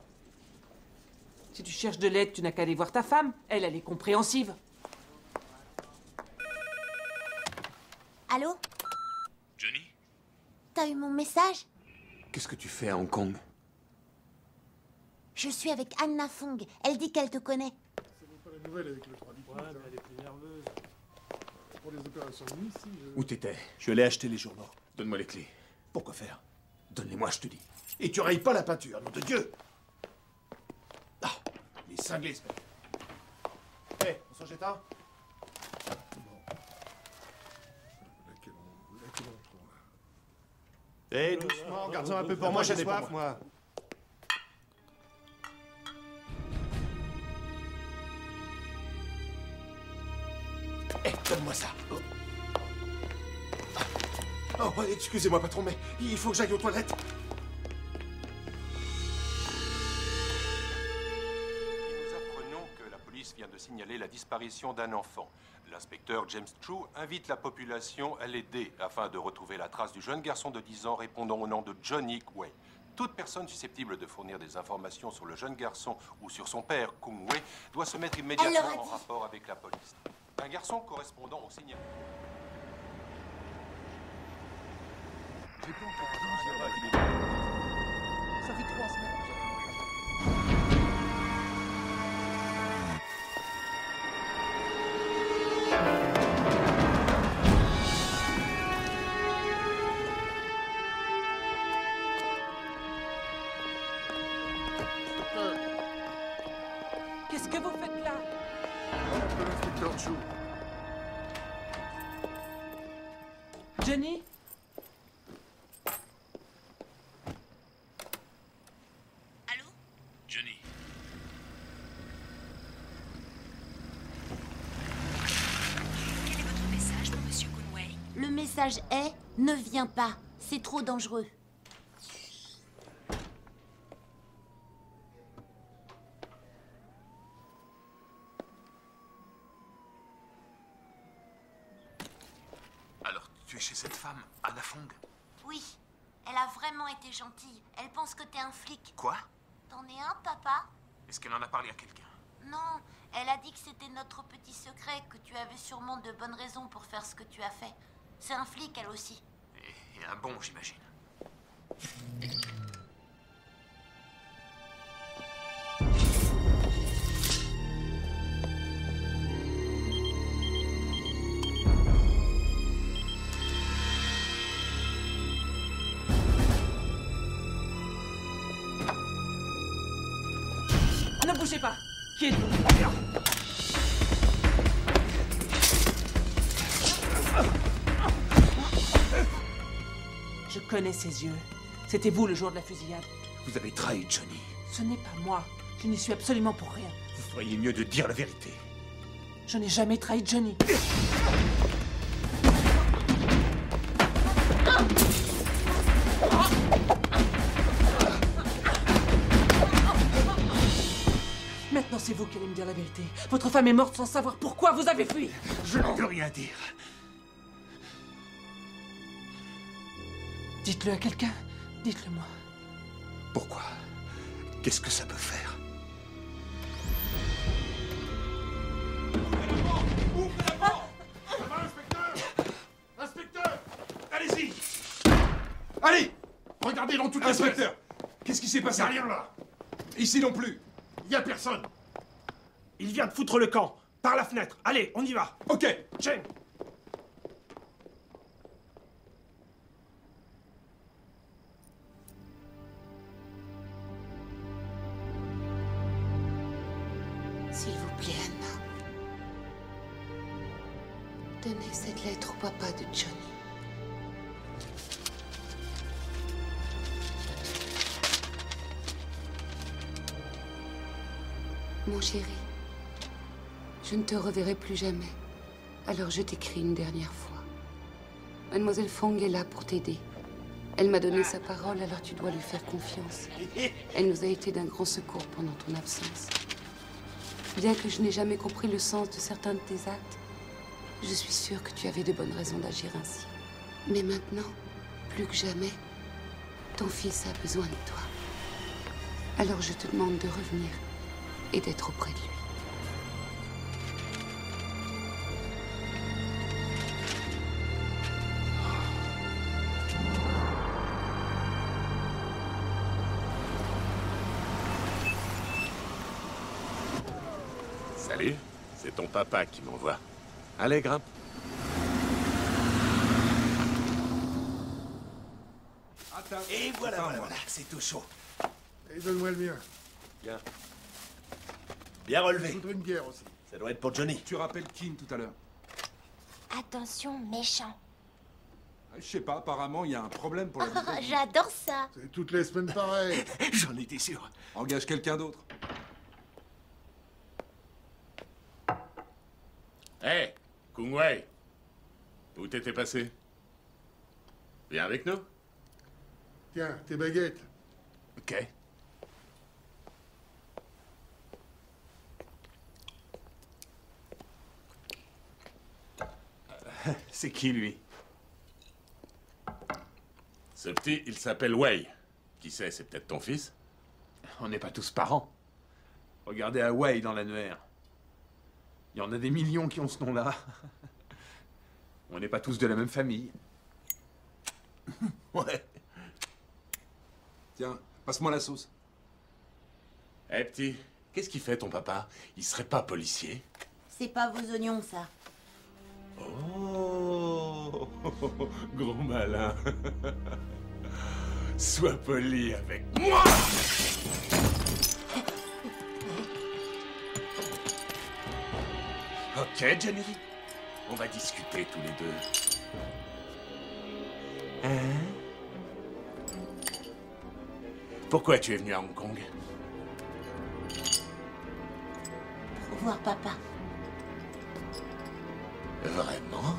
Si tu cherches de l'aide, tu n'as qu'à aller voir ta femme. Elle, elle est compréhensive. Allô? Johnny? T'as eu mon message? Qu'est-ce que tu fais à Hong Kong Je suis avec Anna Fong. Elle dit qu'elle te connaît. Pas la nouvelle avec le 3 Ouais, mais elle est plus nerveuse. Pour les opérations de nuit, si. je- Où t'étais Je l'ai acheté les journaux. Donne-moi les clés. Pourquoi faire Donne-les-moi, je te dis. Et tu rayes pas la peinture, nom de Dieu Ah, les cinglés, ce mec. Hé, on s'en jette un? Eh, doucement, garde-en un peu pour moi, j'ai soif, moi. Hé, donne-moi ça. Oh, Ah. Oh, excusez-moi, patron, mais il faut que j'aille aux toilettes. Nous apprenons que la police vient de signaler la disparition d'un enfant. L'inspecteur James True invite la population à l'aider afin de retrouver la trace du jeune garçon de 10 ans répondant au nom de Johnny Wei. Toute personne susceptible de fournir des informations sur le jeune garçon ou sur son père, Kung Wei, doit se mettre immédiatement en rapport avec la police. Un garçon correspondant au signal. Ça fait trois semaines. est « Ne viens pas, c'est trop dangereux ». Alors, tu es chez cette femme, Anna Fong? Oui, elle a vraiment été gentille. Elle pense que t'es un flic. Quoi? T'en es un, papa? Est-ce qu'elle en a parlé à quelqu'un? Non, elle a dit que c'était notre petit secret, que tu avais sûrement de bonnes raisons pour faire ce que tu as fait. C'est un flic, elle aussi. Et, et un bon, j'imagine. Ne bougez pas Qui êtes-vous? Connais ses yeux. C'était vous le jour de la fusillade. Vous avez trahi Johnny. Ce n'est pas moi. Je n'y suis absolument pour rien. Vous feriez mieux de dire la vérité. Je n'ai jamais trahi Johnny. Maintenant, c'est vous qui allez me dire la vérité. Votre femme est morte sans savoir pourquoi vous avez fui. Je ne veux rien dire. Dites-le à quelqu'un. Dites-le moi. Pourquoi? Qu'est-ce que ça peut faire? Ça va, inspecteur Inspecteur Allez-y Allez Regardez dans toutes les Inspecteur Qu'est-ce qui s'est passé? Y'a rien là Ici non plus. Y a personne Il vient de foutre le camp. Par la fenêtre. Allez, on y va. Ok. Jane reverrai plus jamais. Alors je t'écris une dernière fois. Mademoiselle Fong est là pour t'aider. Elle m'a donné sa parole, alors tu dois lui faire confiance. Elle nous a été d'un grand secours pendant ton absence. Bien que je n'ai jamais compris le sens de certains de tes actes, je suis sûre que tu avais de bonnes raisons d'agir ainsi. Mais maintenant, plus que jamais, ton fils a besoin de toi. Alors je te demande de revenir et d'être auprès de lui. Papa qui m'envoie. Allez, grimpe. Et voilà, voilà, voilà, c'est tout chaud. Et donne-moi le mien. Bien. Bien relevé. Je voudrais une bière aussi. Ça doit être pour Johnny. Tu rappelles King tout à l'heure Attention, méchant. Je sais pas, apparemment, il y a un problème pour la Oh, bouteille. J'adore ça. C'est toutes les semaines pareil. J'en étais sûr. Engage quelqu'un d'autre. Hé, Kung Wei. Où t'étais passé? Viens avec nous Tiens, tes baguettes. Ok. C'est qui lui? Ce petit, il s'appelle Wei. Qui sait, c'est peut-être ton fils? On n'est pas tous parents. Regardez Hawaï dans l'annuaire. Il y en a des millions qui ont ce nom-là. On n'est pas tous de la même famille. Ouais. Tiens, passe-moi la sauce. Hé, petit, qu'est-ce qu'il fait ton papa? Il serait pas policier? C'est pas vos oignons, ça. Oh Gros malin Sois poli avec moi Ok, Johnny On va discuter tous les deux. Hein? Pourquoi tu es venu à Hong Kong? Pour voir papa. Vraiment?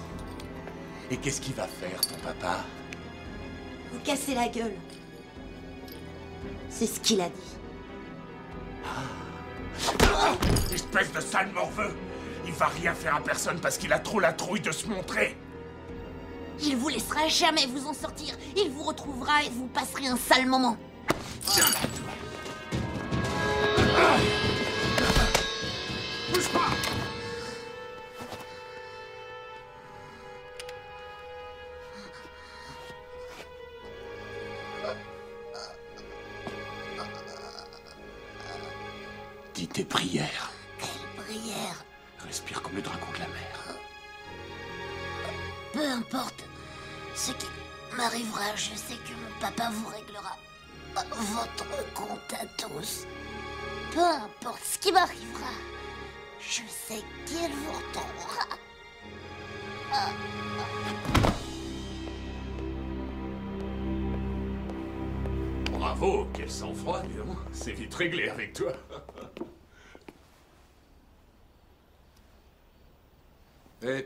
Et qu'est-ce qu'il va faire, ton papa? Vous cassez la gueule. C'est ce qu'il a dit. Ah, Espèce de sale morveux Il va rien faire à personne parce qu'il a trop la trouille de se montrer Il vous laissera jamais vous en sortir. Il vous retrouvera et vous passerez un sale moment. Bouge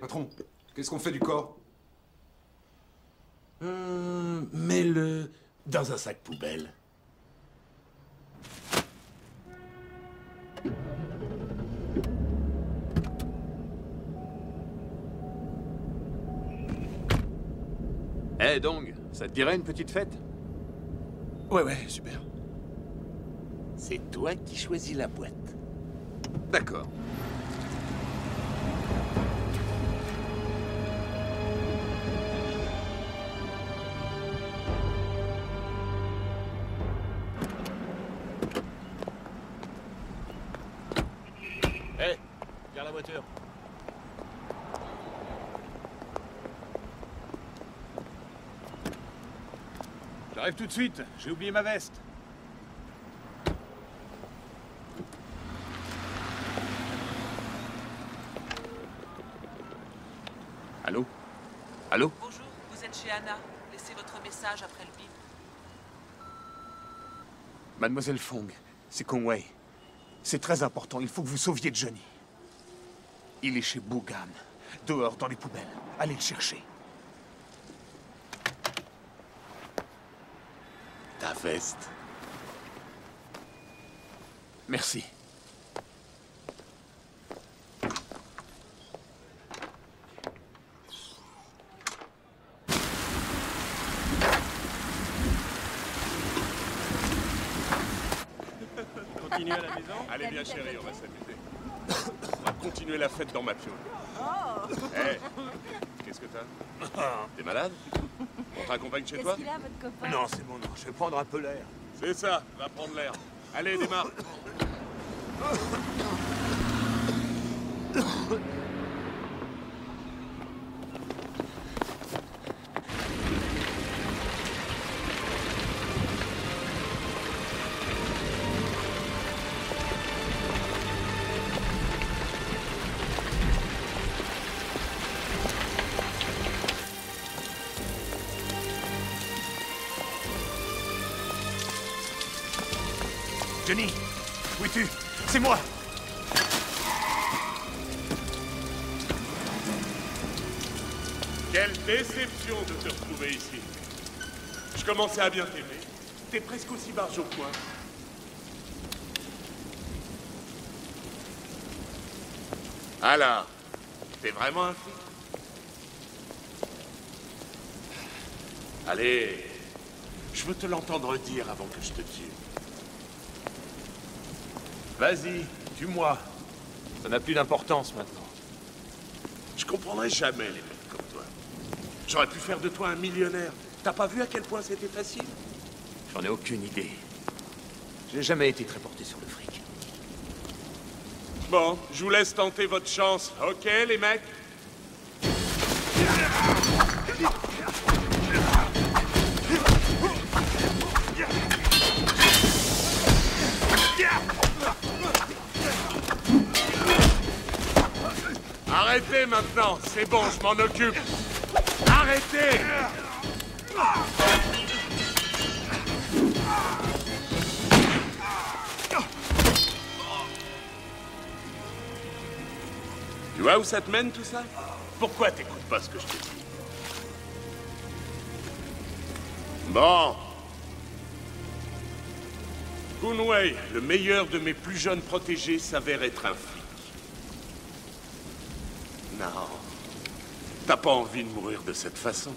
patron, qu'est-ce qu'on fait du corps? Hum, Mets-le dans un sac poubelle. Eh Dong, ça te dirait une petite fête? Ouais, ouais, super. C'est toi qui choisis la boîte. D'accord. J'arrive tout de suite, j'ai oublié ma veste. Allô? Allô? Bonjour, vous êtes chez Anna. Laissez votre message après le bip. Mademoiselle Fong, c'est Conway. C'est très important, il faut que vous sauviez Johnny. Il est chez Bougan, dehors dans les poubelles. Allez le chercher. Merci. Continue à la maison Allez bien chérie, on va s'amuser. On va continuer la fête dans ma piole. Oh Hé, qu'est-ce que t'as? T'es malade? On t'accompagne chez toi Qu'est-ce qu'il a, votre copain Non, c'est bon, non, je vais prendre un peu l'air. C'est ça, va prendre l'air. Allez, démarre. Je commençais à bien t'aimer. T'es presque aussi barge au point. Alors, t'es vraiment un flic? Allez, je veux te l'entendre dire avant que je te tue. Vas-y, tue-moi. Ça n'a plus d'importance maintenant. Je comprendrai jamais les mecs comme toi. J'aurais pu faire de toi un millionnaire. T'as pas vu à quel point c'était facile J'en ai aucune idée. J'ai jamais été très porté sur le fric. Bon, je vous laisse tenter votre chance. Ok, les mecs Arrêtez maintenant, c'est bon, je m'en occupe. Arrêtez Tu vois où ça te mène tout ça? Pourquoi t'écoutes pas ce que je te dis? Bon. Kunwei, le meilleur de mes plus jeunes protégés, s'avère être un flic. Non. T'as pas envie de mourir de cette façon?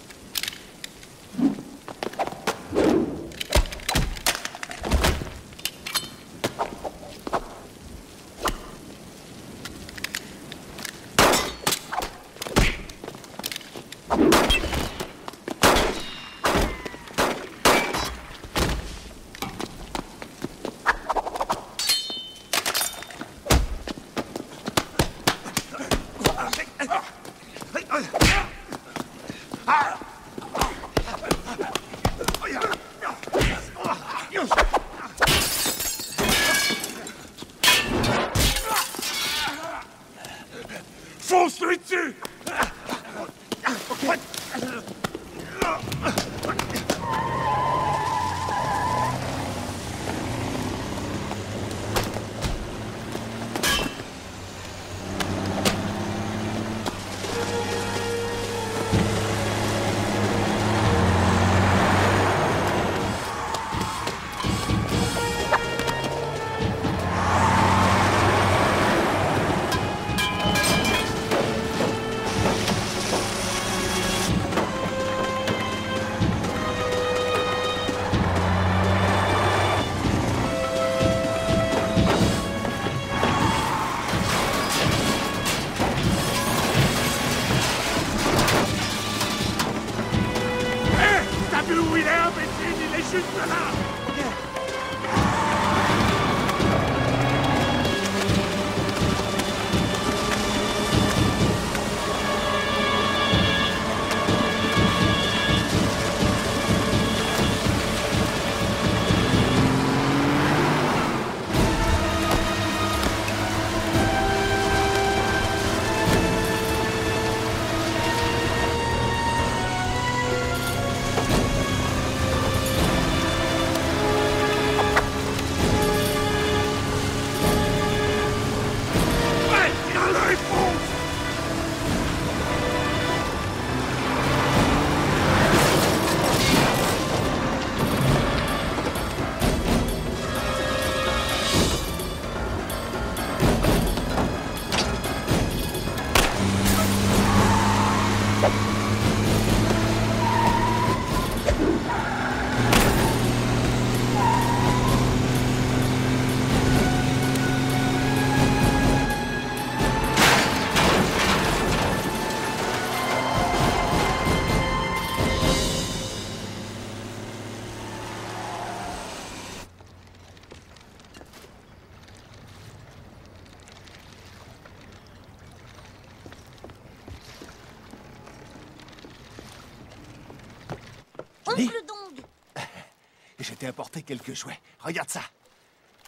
Apporté quelques jouets. Regarde ça.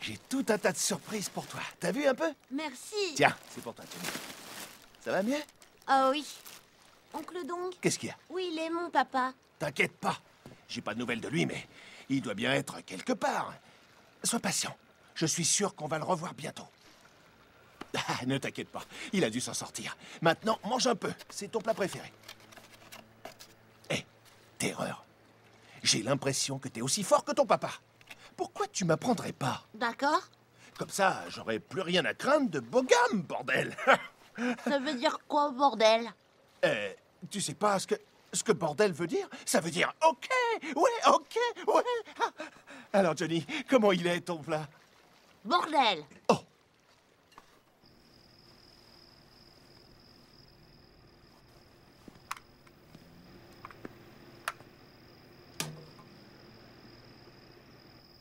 J'ai tout un tas de surprises pour toi. T'as vu un peu? Merci. Tiens, c'est pour toi. Ça va mieux? Ah oui. Oncle Dong Qu'est-ce qu'il y a? Où il est, mon papa T'inquiète pas. J'ai pas de nouvelles de lui, mais il doit bien être quelque part. Sois patient. Je suis sûr qu'on va le revoir bientôt. Ah, ne t'inquiète pas. Il a dû s'en sortir. Maintenant, mange un peu. C'est ton plat préféré. Hé, terreur. J'ai l'impression que t'es aussi fort que ton papa. Pourquoi tu m'apprendrais pas? D'accord. Comme ça, j'aurais plus rien à craindre de Bogam, bordel. Ça veut dire quoi, bordel? Euh, tu sais pas ce que, ce que bordel veut dire? Ça veut dire OK, ouais, OK, ouais. Ah. Alors, Johnny, comment il est ton plat? Bordel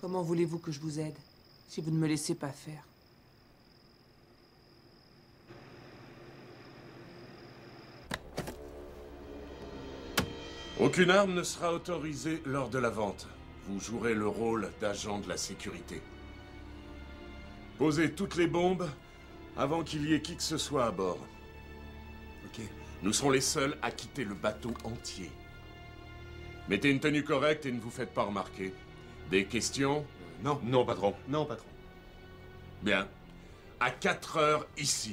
Comment voulez-vous que je vous aide si vous ne me laissez pas faire? Aucune arme ne sera autorisée lors de la vente. Vous jouerez le rôle d'agent de la sécurité. Posez toutes les bombes avant qu'il y ait qui que ce soit à bord. Nous serons les seuls à quitter le bateau entier. Mettez une tenue correcte et ne vous faites pas remarquer. Des questions? Non. Non, patron. Non, patron. Bien. À 4 heures ici.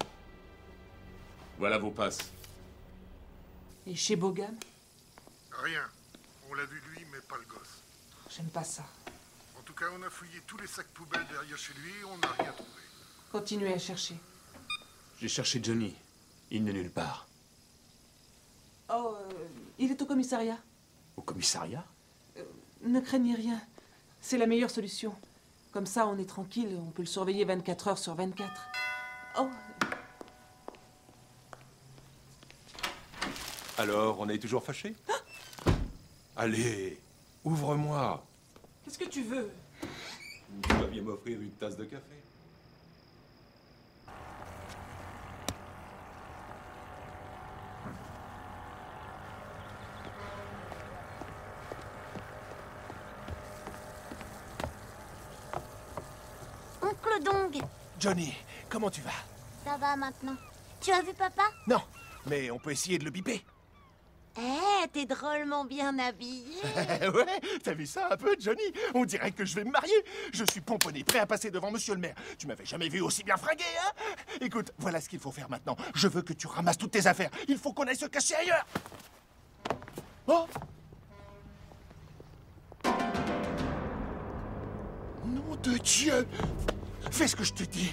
Voilà vos passes. Et chez Bogam Rien. On l'a vu lui, mais pas le gosse. J'aime pas ça. En tout cas, on a fouillé tous les sacs poubelles derrière chez lui et on n'a rien trouvé. Continuez à chercher. J'ai cherché Johnny. Il n'est nulle part. Oh, euh, il est au commissariat. Au commissariat? Ne craignez rien. C'est la meilleure solution. Comme ça, on est tranquille, on peut le surveiller 24 heures sur 24. Oh, Alors, on est toujours fâchés? Allez, ouvre-moi. qu'est-ce que tu veux? Tu vas bien m'offrir une tasse de café. Oncle Dong, Johnny, comment tu vas? Ça va maintenant. Tu as vu papa? Non, mais on peut essayer de le biper. Eh, t'es drôlement bien habillé. ouais, t'as vu ça un peu, Johnny? On dirait que je vais me marier. Je suis pomponné, prêt à passer devant monsieur le maire. Tu m'avais jamais vu aussi bien fringué, hein? Écoute, voilà ce qu'il faut faire maintenant. Je veux que tu ramasses toutes tes affaires. Il faut qu'on aille se cacher ailleurs. Oh Nom de Dieu Fais ce que je te dis.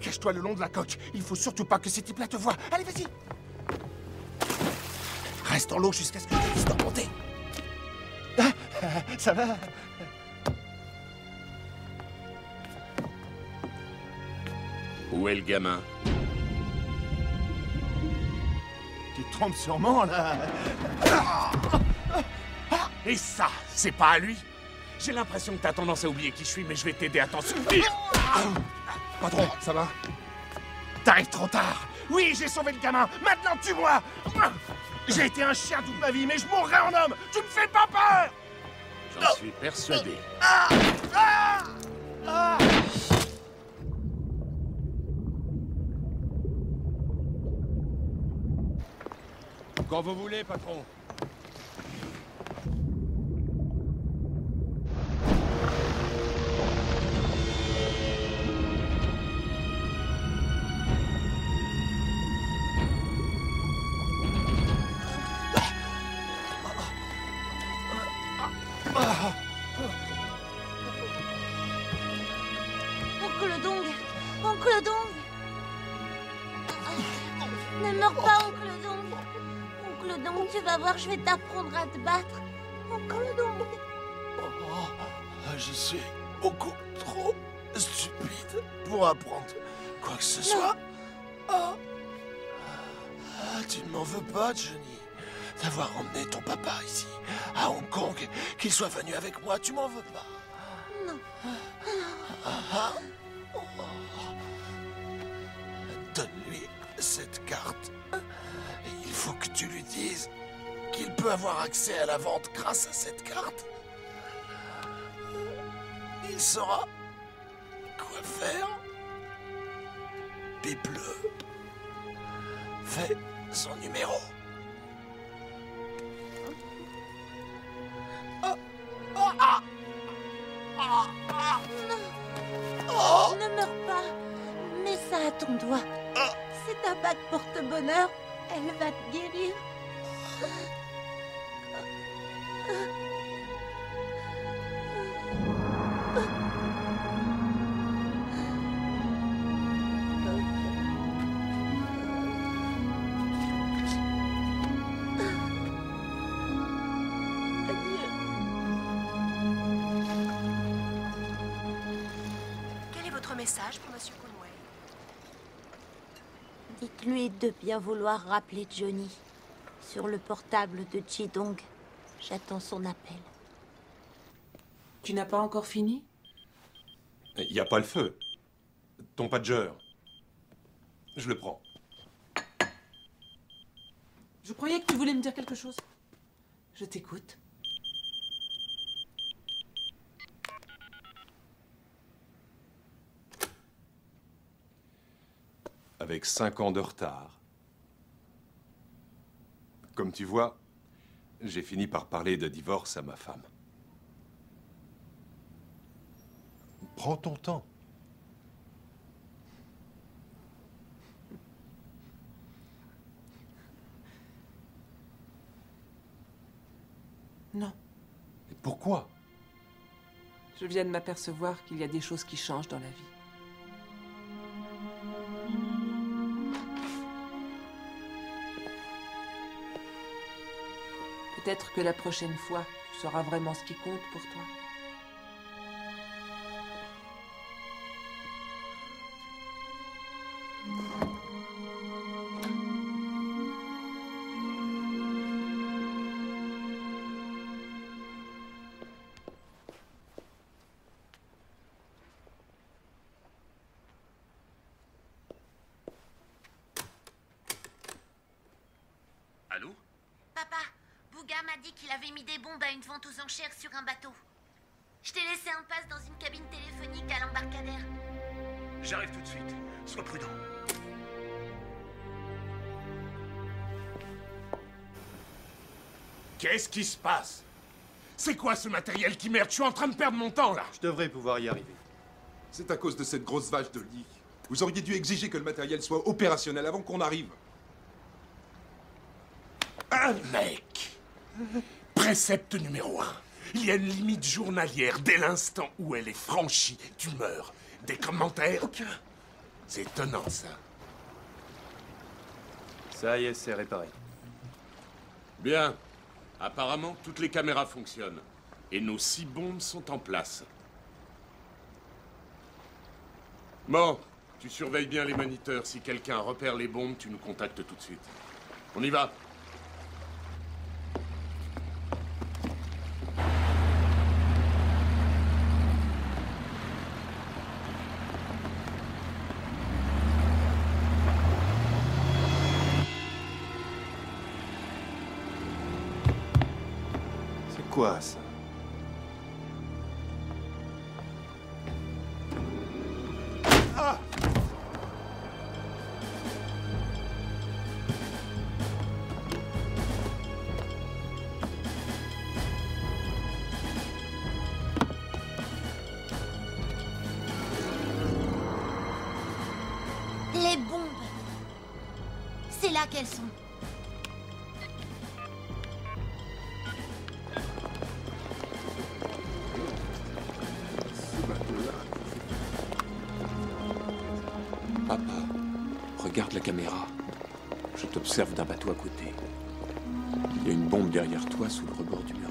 Cache-toi le long de la coque. Il faut surtout pas que ces types-là te voient. Allez, vas-y Reste en l'eau jusqu'à ce que je te dise de remonter. Ah, ça va Où est le gamin? Tu te trompes sûrement, là. Et ça, c'est pas à lui J'ai l'impression que t'as tendance à oublier qui je suis, mais je vais t'aider à t'en souvenir. Patron, ça va T'arrives trop tard. Oui, j'ai sauvé le gamin. Maintenant, tue-moi. J'ai été un chien toute ma vie, mais je mourrai en homme. Tu me fais pas peur J'en suis persuadé. Ah Ah Ah Quand vous voulez, patron. Dong, tu vas voir, je vais t'apprendre à te battre. Oncle Dong Ah, Je suis beaucoup trop stupide pour apprendre quoi que ce soit. Ah, tu ne m'en veux pas, Johnny, d'avoir emmené ton papa ici, à Hong Kong, qu'il soit venu avec moi. Tu m'en veux pas. Non. Ah, ah. Oh. Donne-lui cette carte. Faut que tu lui dises qu'il peut avoir accès à la vente grâce à cette carte. Il saura quoi faire. Pipe-le. Fais son numéro. Ah. Ne meurs pas. Mets ça à ton doigt. C'est ta bague porte-bonheur. Elle va te guérir. De bien vouloir rappeler Johnny. Sur le portable de Jidong. J'attends son appel. tu n'as pas encore fini? Il n'y a pas le feu. Ton pager. Je le prends. Je croyais que tu voulais me dire quelque chose. Je t'écoute. Avec cinq ans de retard. Comme tu vois, j'ai fini par parler de divorce à ma femme. Prends ton temps. Non. Et pourquoi? Je viens de m'apercevoir qu'il y a des choses qui changent dans la vie. Peut-être que la prochaine fois, tu sauras vraiment ce qui compte pour toi. Vente aux enchères sur un bateau. Je t'ai laissé un passe dans une cabine téléphonique à l'embarcadère. J'arrive tout de suite. Sois prudent. Qu'est-ce qui se passe? C'est quoi ce matériel qui merde? Je suis en train de perdre mon temps là Je devrais pouvoir y arriver. C'est à cause de cette grosse vache de lit. Vous auriez dû exiger que le matériel soit opérationnel avant qu'on arrive. Un mec Précepte numéro un. Il y a une limite journalière. Dès l'instant où elle est franchie, tu meurs. Des commentaires? Aucun. C'est étonnant, ça. Ça y est, c'est réparé. Bien. Apparemment, toutes les caméras fonctionnent. Et nos six bombes sont en place. Bon, tu surveilles bien les moniteurs. Si quelqu'un repère les bombes, tu nous contactes tout de suite. On y va. Les bombes. C'est là qu'elles sont. D'un bateau à côté. Il y a une bombe derrière toi sous le rebord du muret.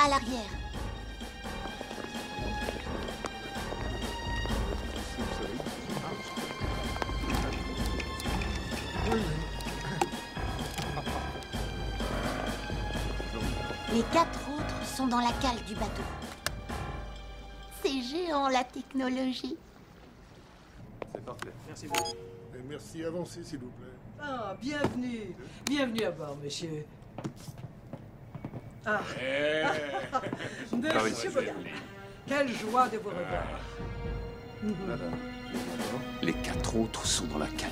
À l'arrière. Les quatre autres sont dans la cale du bateau. C'est géant la technologie. C'est parfait. Merci beaucoup. Et merci, avancez, s'il vous plaît. Ah, bienvenue. Bienvenue à bord, monsieur. Ah. Eh. Monsieur Bogart. Quelle joie de vous revoir. Les quatre autres sont dans la cale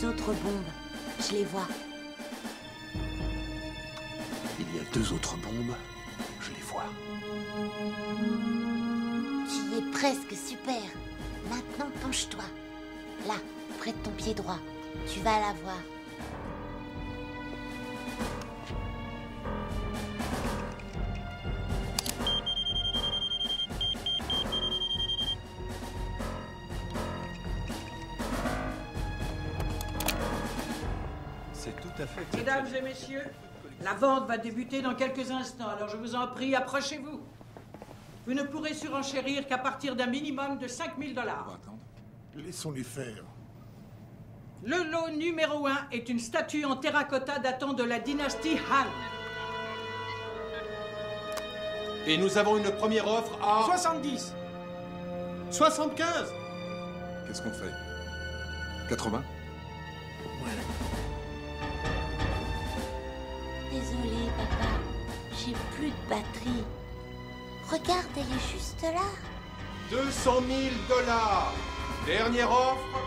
deux autres bombes. Je les vois. Il y a deux autres bombes. Je les vois. Tu y es presque super. Maintenant, penche-toi. Là, près de ton pied droit. Tu vas la voir. Vente va débuter dans quelques instants, alors je vous en prie, approchez-vous. Vous ne pourrez surenchérir qu'à partir d'un minimum de 5000 dollars. Laissons-les faire. Le lot numéro 1 est une statue en terracotta datant de la dynastie Han. Et nous avons une première offre à... 70 75 Qu'est-ce qu'on fait? 80 Désolée, papa. J'ai plus de batterie. Regarde, elle est juste là. 200 000 dollars Dernière offre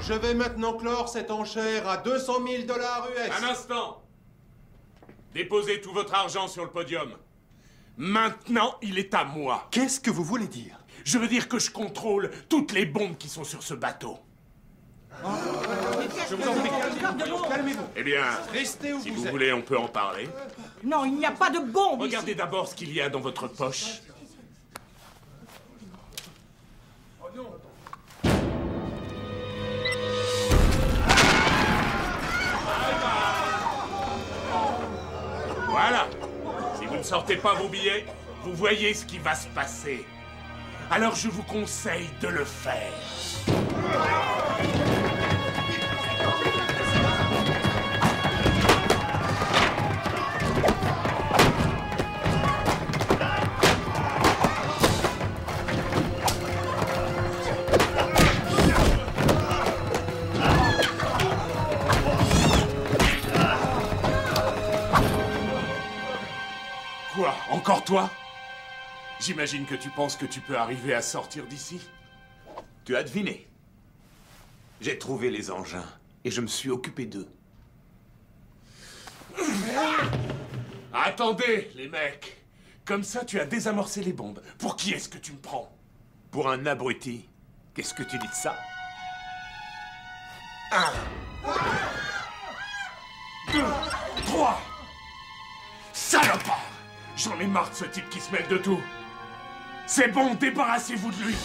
Je vais maintenant clore cette enchère à 200 000 dollars US. Un instant Déposez tout votre argent sur le podium. Maintenant, il est à moi. Qu'est-ce que vous voulez dire? Je veux dire que je contrôle toutes les bombes qui sont sur ce bateau. Je vous en prie, calmez-vous. Calmez-vous. Eh bien, Restez où si vous voulez, on peut en parler. Non, il n'y a pas de bombe. Regardez d'abord ce qu'il y a dans votre poche. Voilà. Si vous ne sortez pas vos billets, vous voyez ce qui va se passer. Alors je vous conseille de le faire. Quoi Encore toi? J'imagine que tu penses que tu peux arriver à sortir d'ici Tu as deviné. J'ai trouvé les engins et je me suis occupé d'eux. Attendez, les mecs Comme ça, tu as désamorcé les bombes. Pour qui est-ce que tu me prends? Pour un abruti. Qu'est-ce que tu dis de ça? Un, deux, trois Salopard J'en ai marre de ce type qui se mêle de tout. C'est bon, débarrassez-vous de lui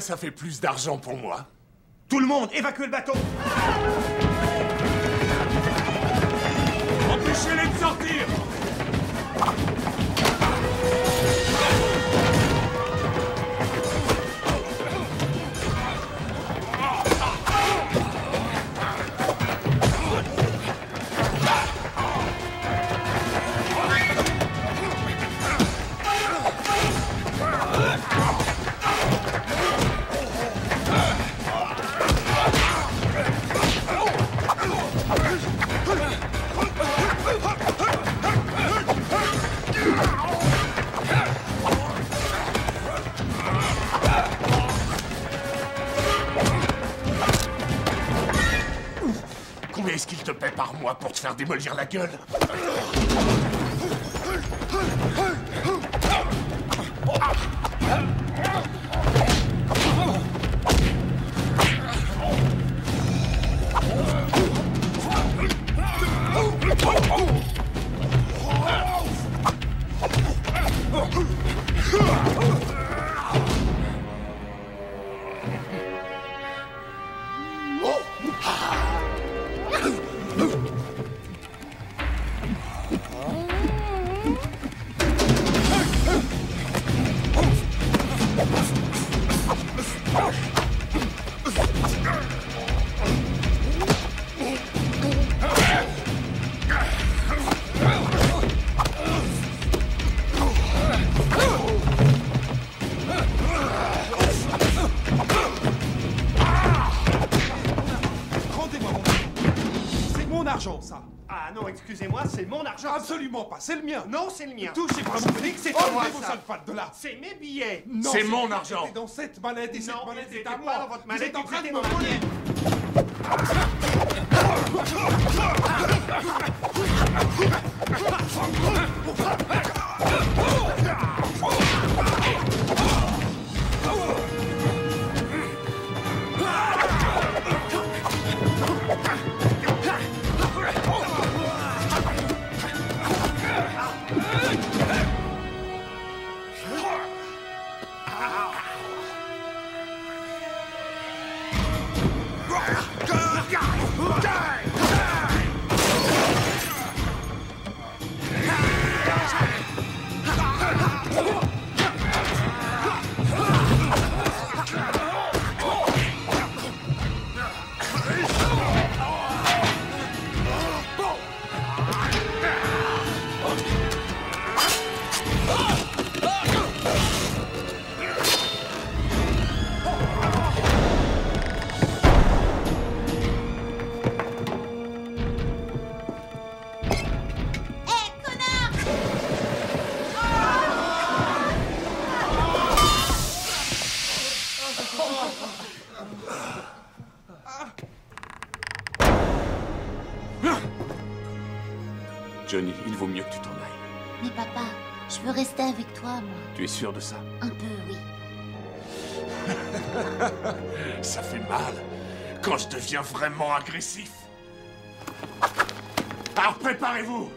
ça fait plus d'argent pour moi. Tout le monde, évacuez le bateau faire démolir la gueule excusez-moi, c'est mon argent. Absolument pas, c'est le mien. Non, c'est le mien. Touchez pas mon c'est à moi, ça. de là. C'est mes billets. Non, C'est c'est mon pas- argent. c'était dans cette mallette et cette Non, mallette est à pas moi. dans votre Vous mallette, êtes en train de me voler. Rester avec toi, moi. Tu es sûr de ça? Un peu, oui. Ça fait mal quand je deviens vraiment agressif. Alors préparez-vous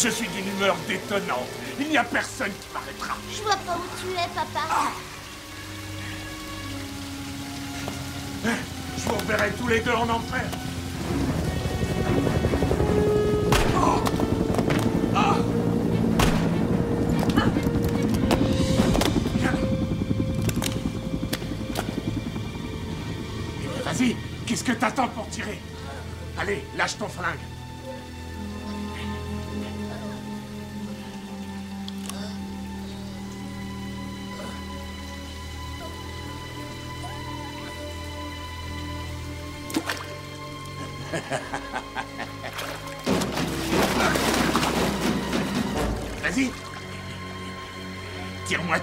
Je suis d'une humeur détonnante. Il n'y a personne qui m'arrêtera. Je vois pas où tu es, papa. Je vous reverrai tous les deux en enfer. Vas-y, qu'est-ce que t'attends pour tirer? Allez, lâche ton flingue.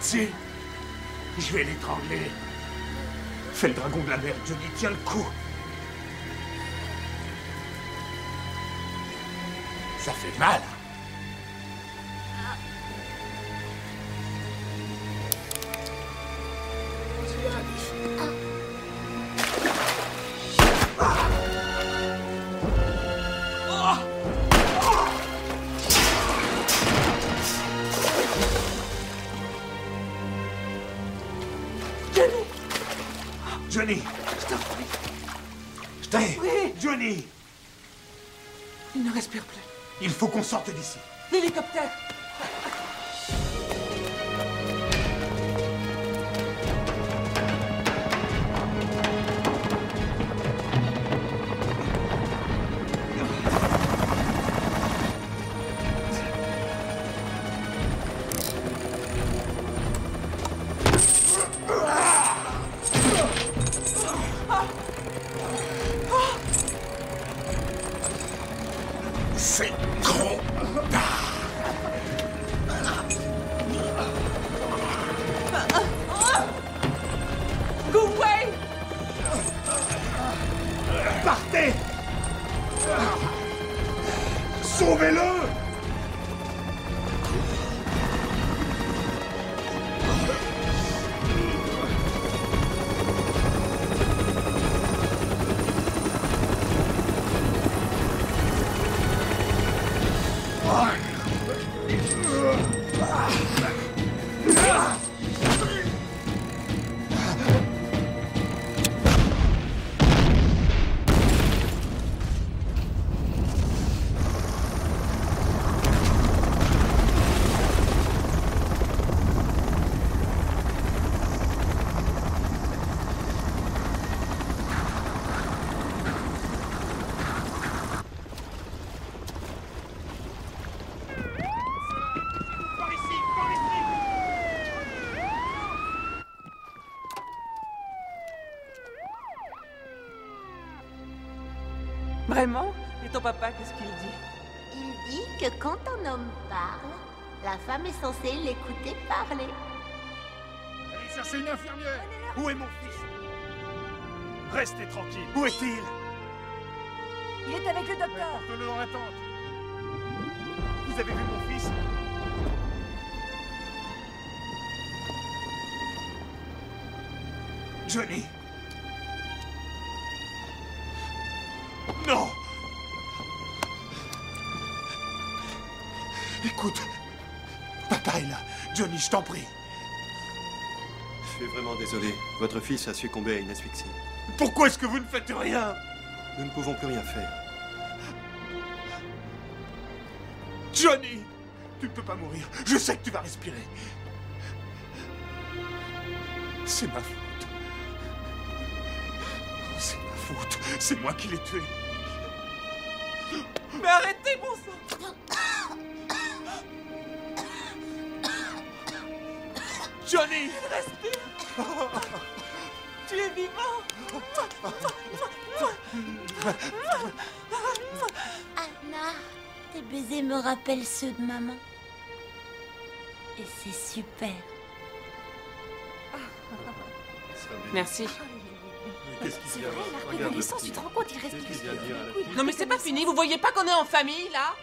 Dessus. Je vais l'étrangler. Fais le dragon de la mer, Johnny, tiens le coup. Ça fait mal. Vraiment Et ton papa, qu'est-ce qu'il dit Il dit que quand un homme parle, la femme est censée l'écouter parler. Allez chercher une infirmière Où est mon fils Restez tranquille. Où est-il Il est avec le docteur. Porte-le dans la tente. Vous avez vu mon fils Johnny Non Écoute, papa est là. Johnny, je t'en prie. Je suis vraiment désolé. Votre fils a succombé à une asphyxie. Pourquoi est-ce que vous ne faites rien? Nous ne pouvons plus rien faire. Johnny Tu ne peux pas mourir. Je sais que tu vas respirer. C'est ma faute. C'est ma faute. C'est moi qui l'ai tué. Mais arrêtez, bon sang Johnny Respire Tu es vivant Anna, tes baisers me rappellent ceux de maman. Et c'est super. Merci. Qu'est-ce qu'il y a La reconnaissance, tu te rends compte, il la fille Non mais c'est pas fini, vous voyez pas qu'on est en famille là?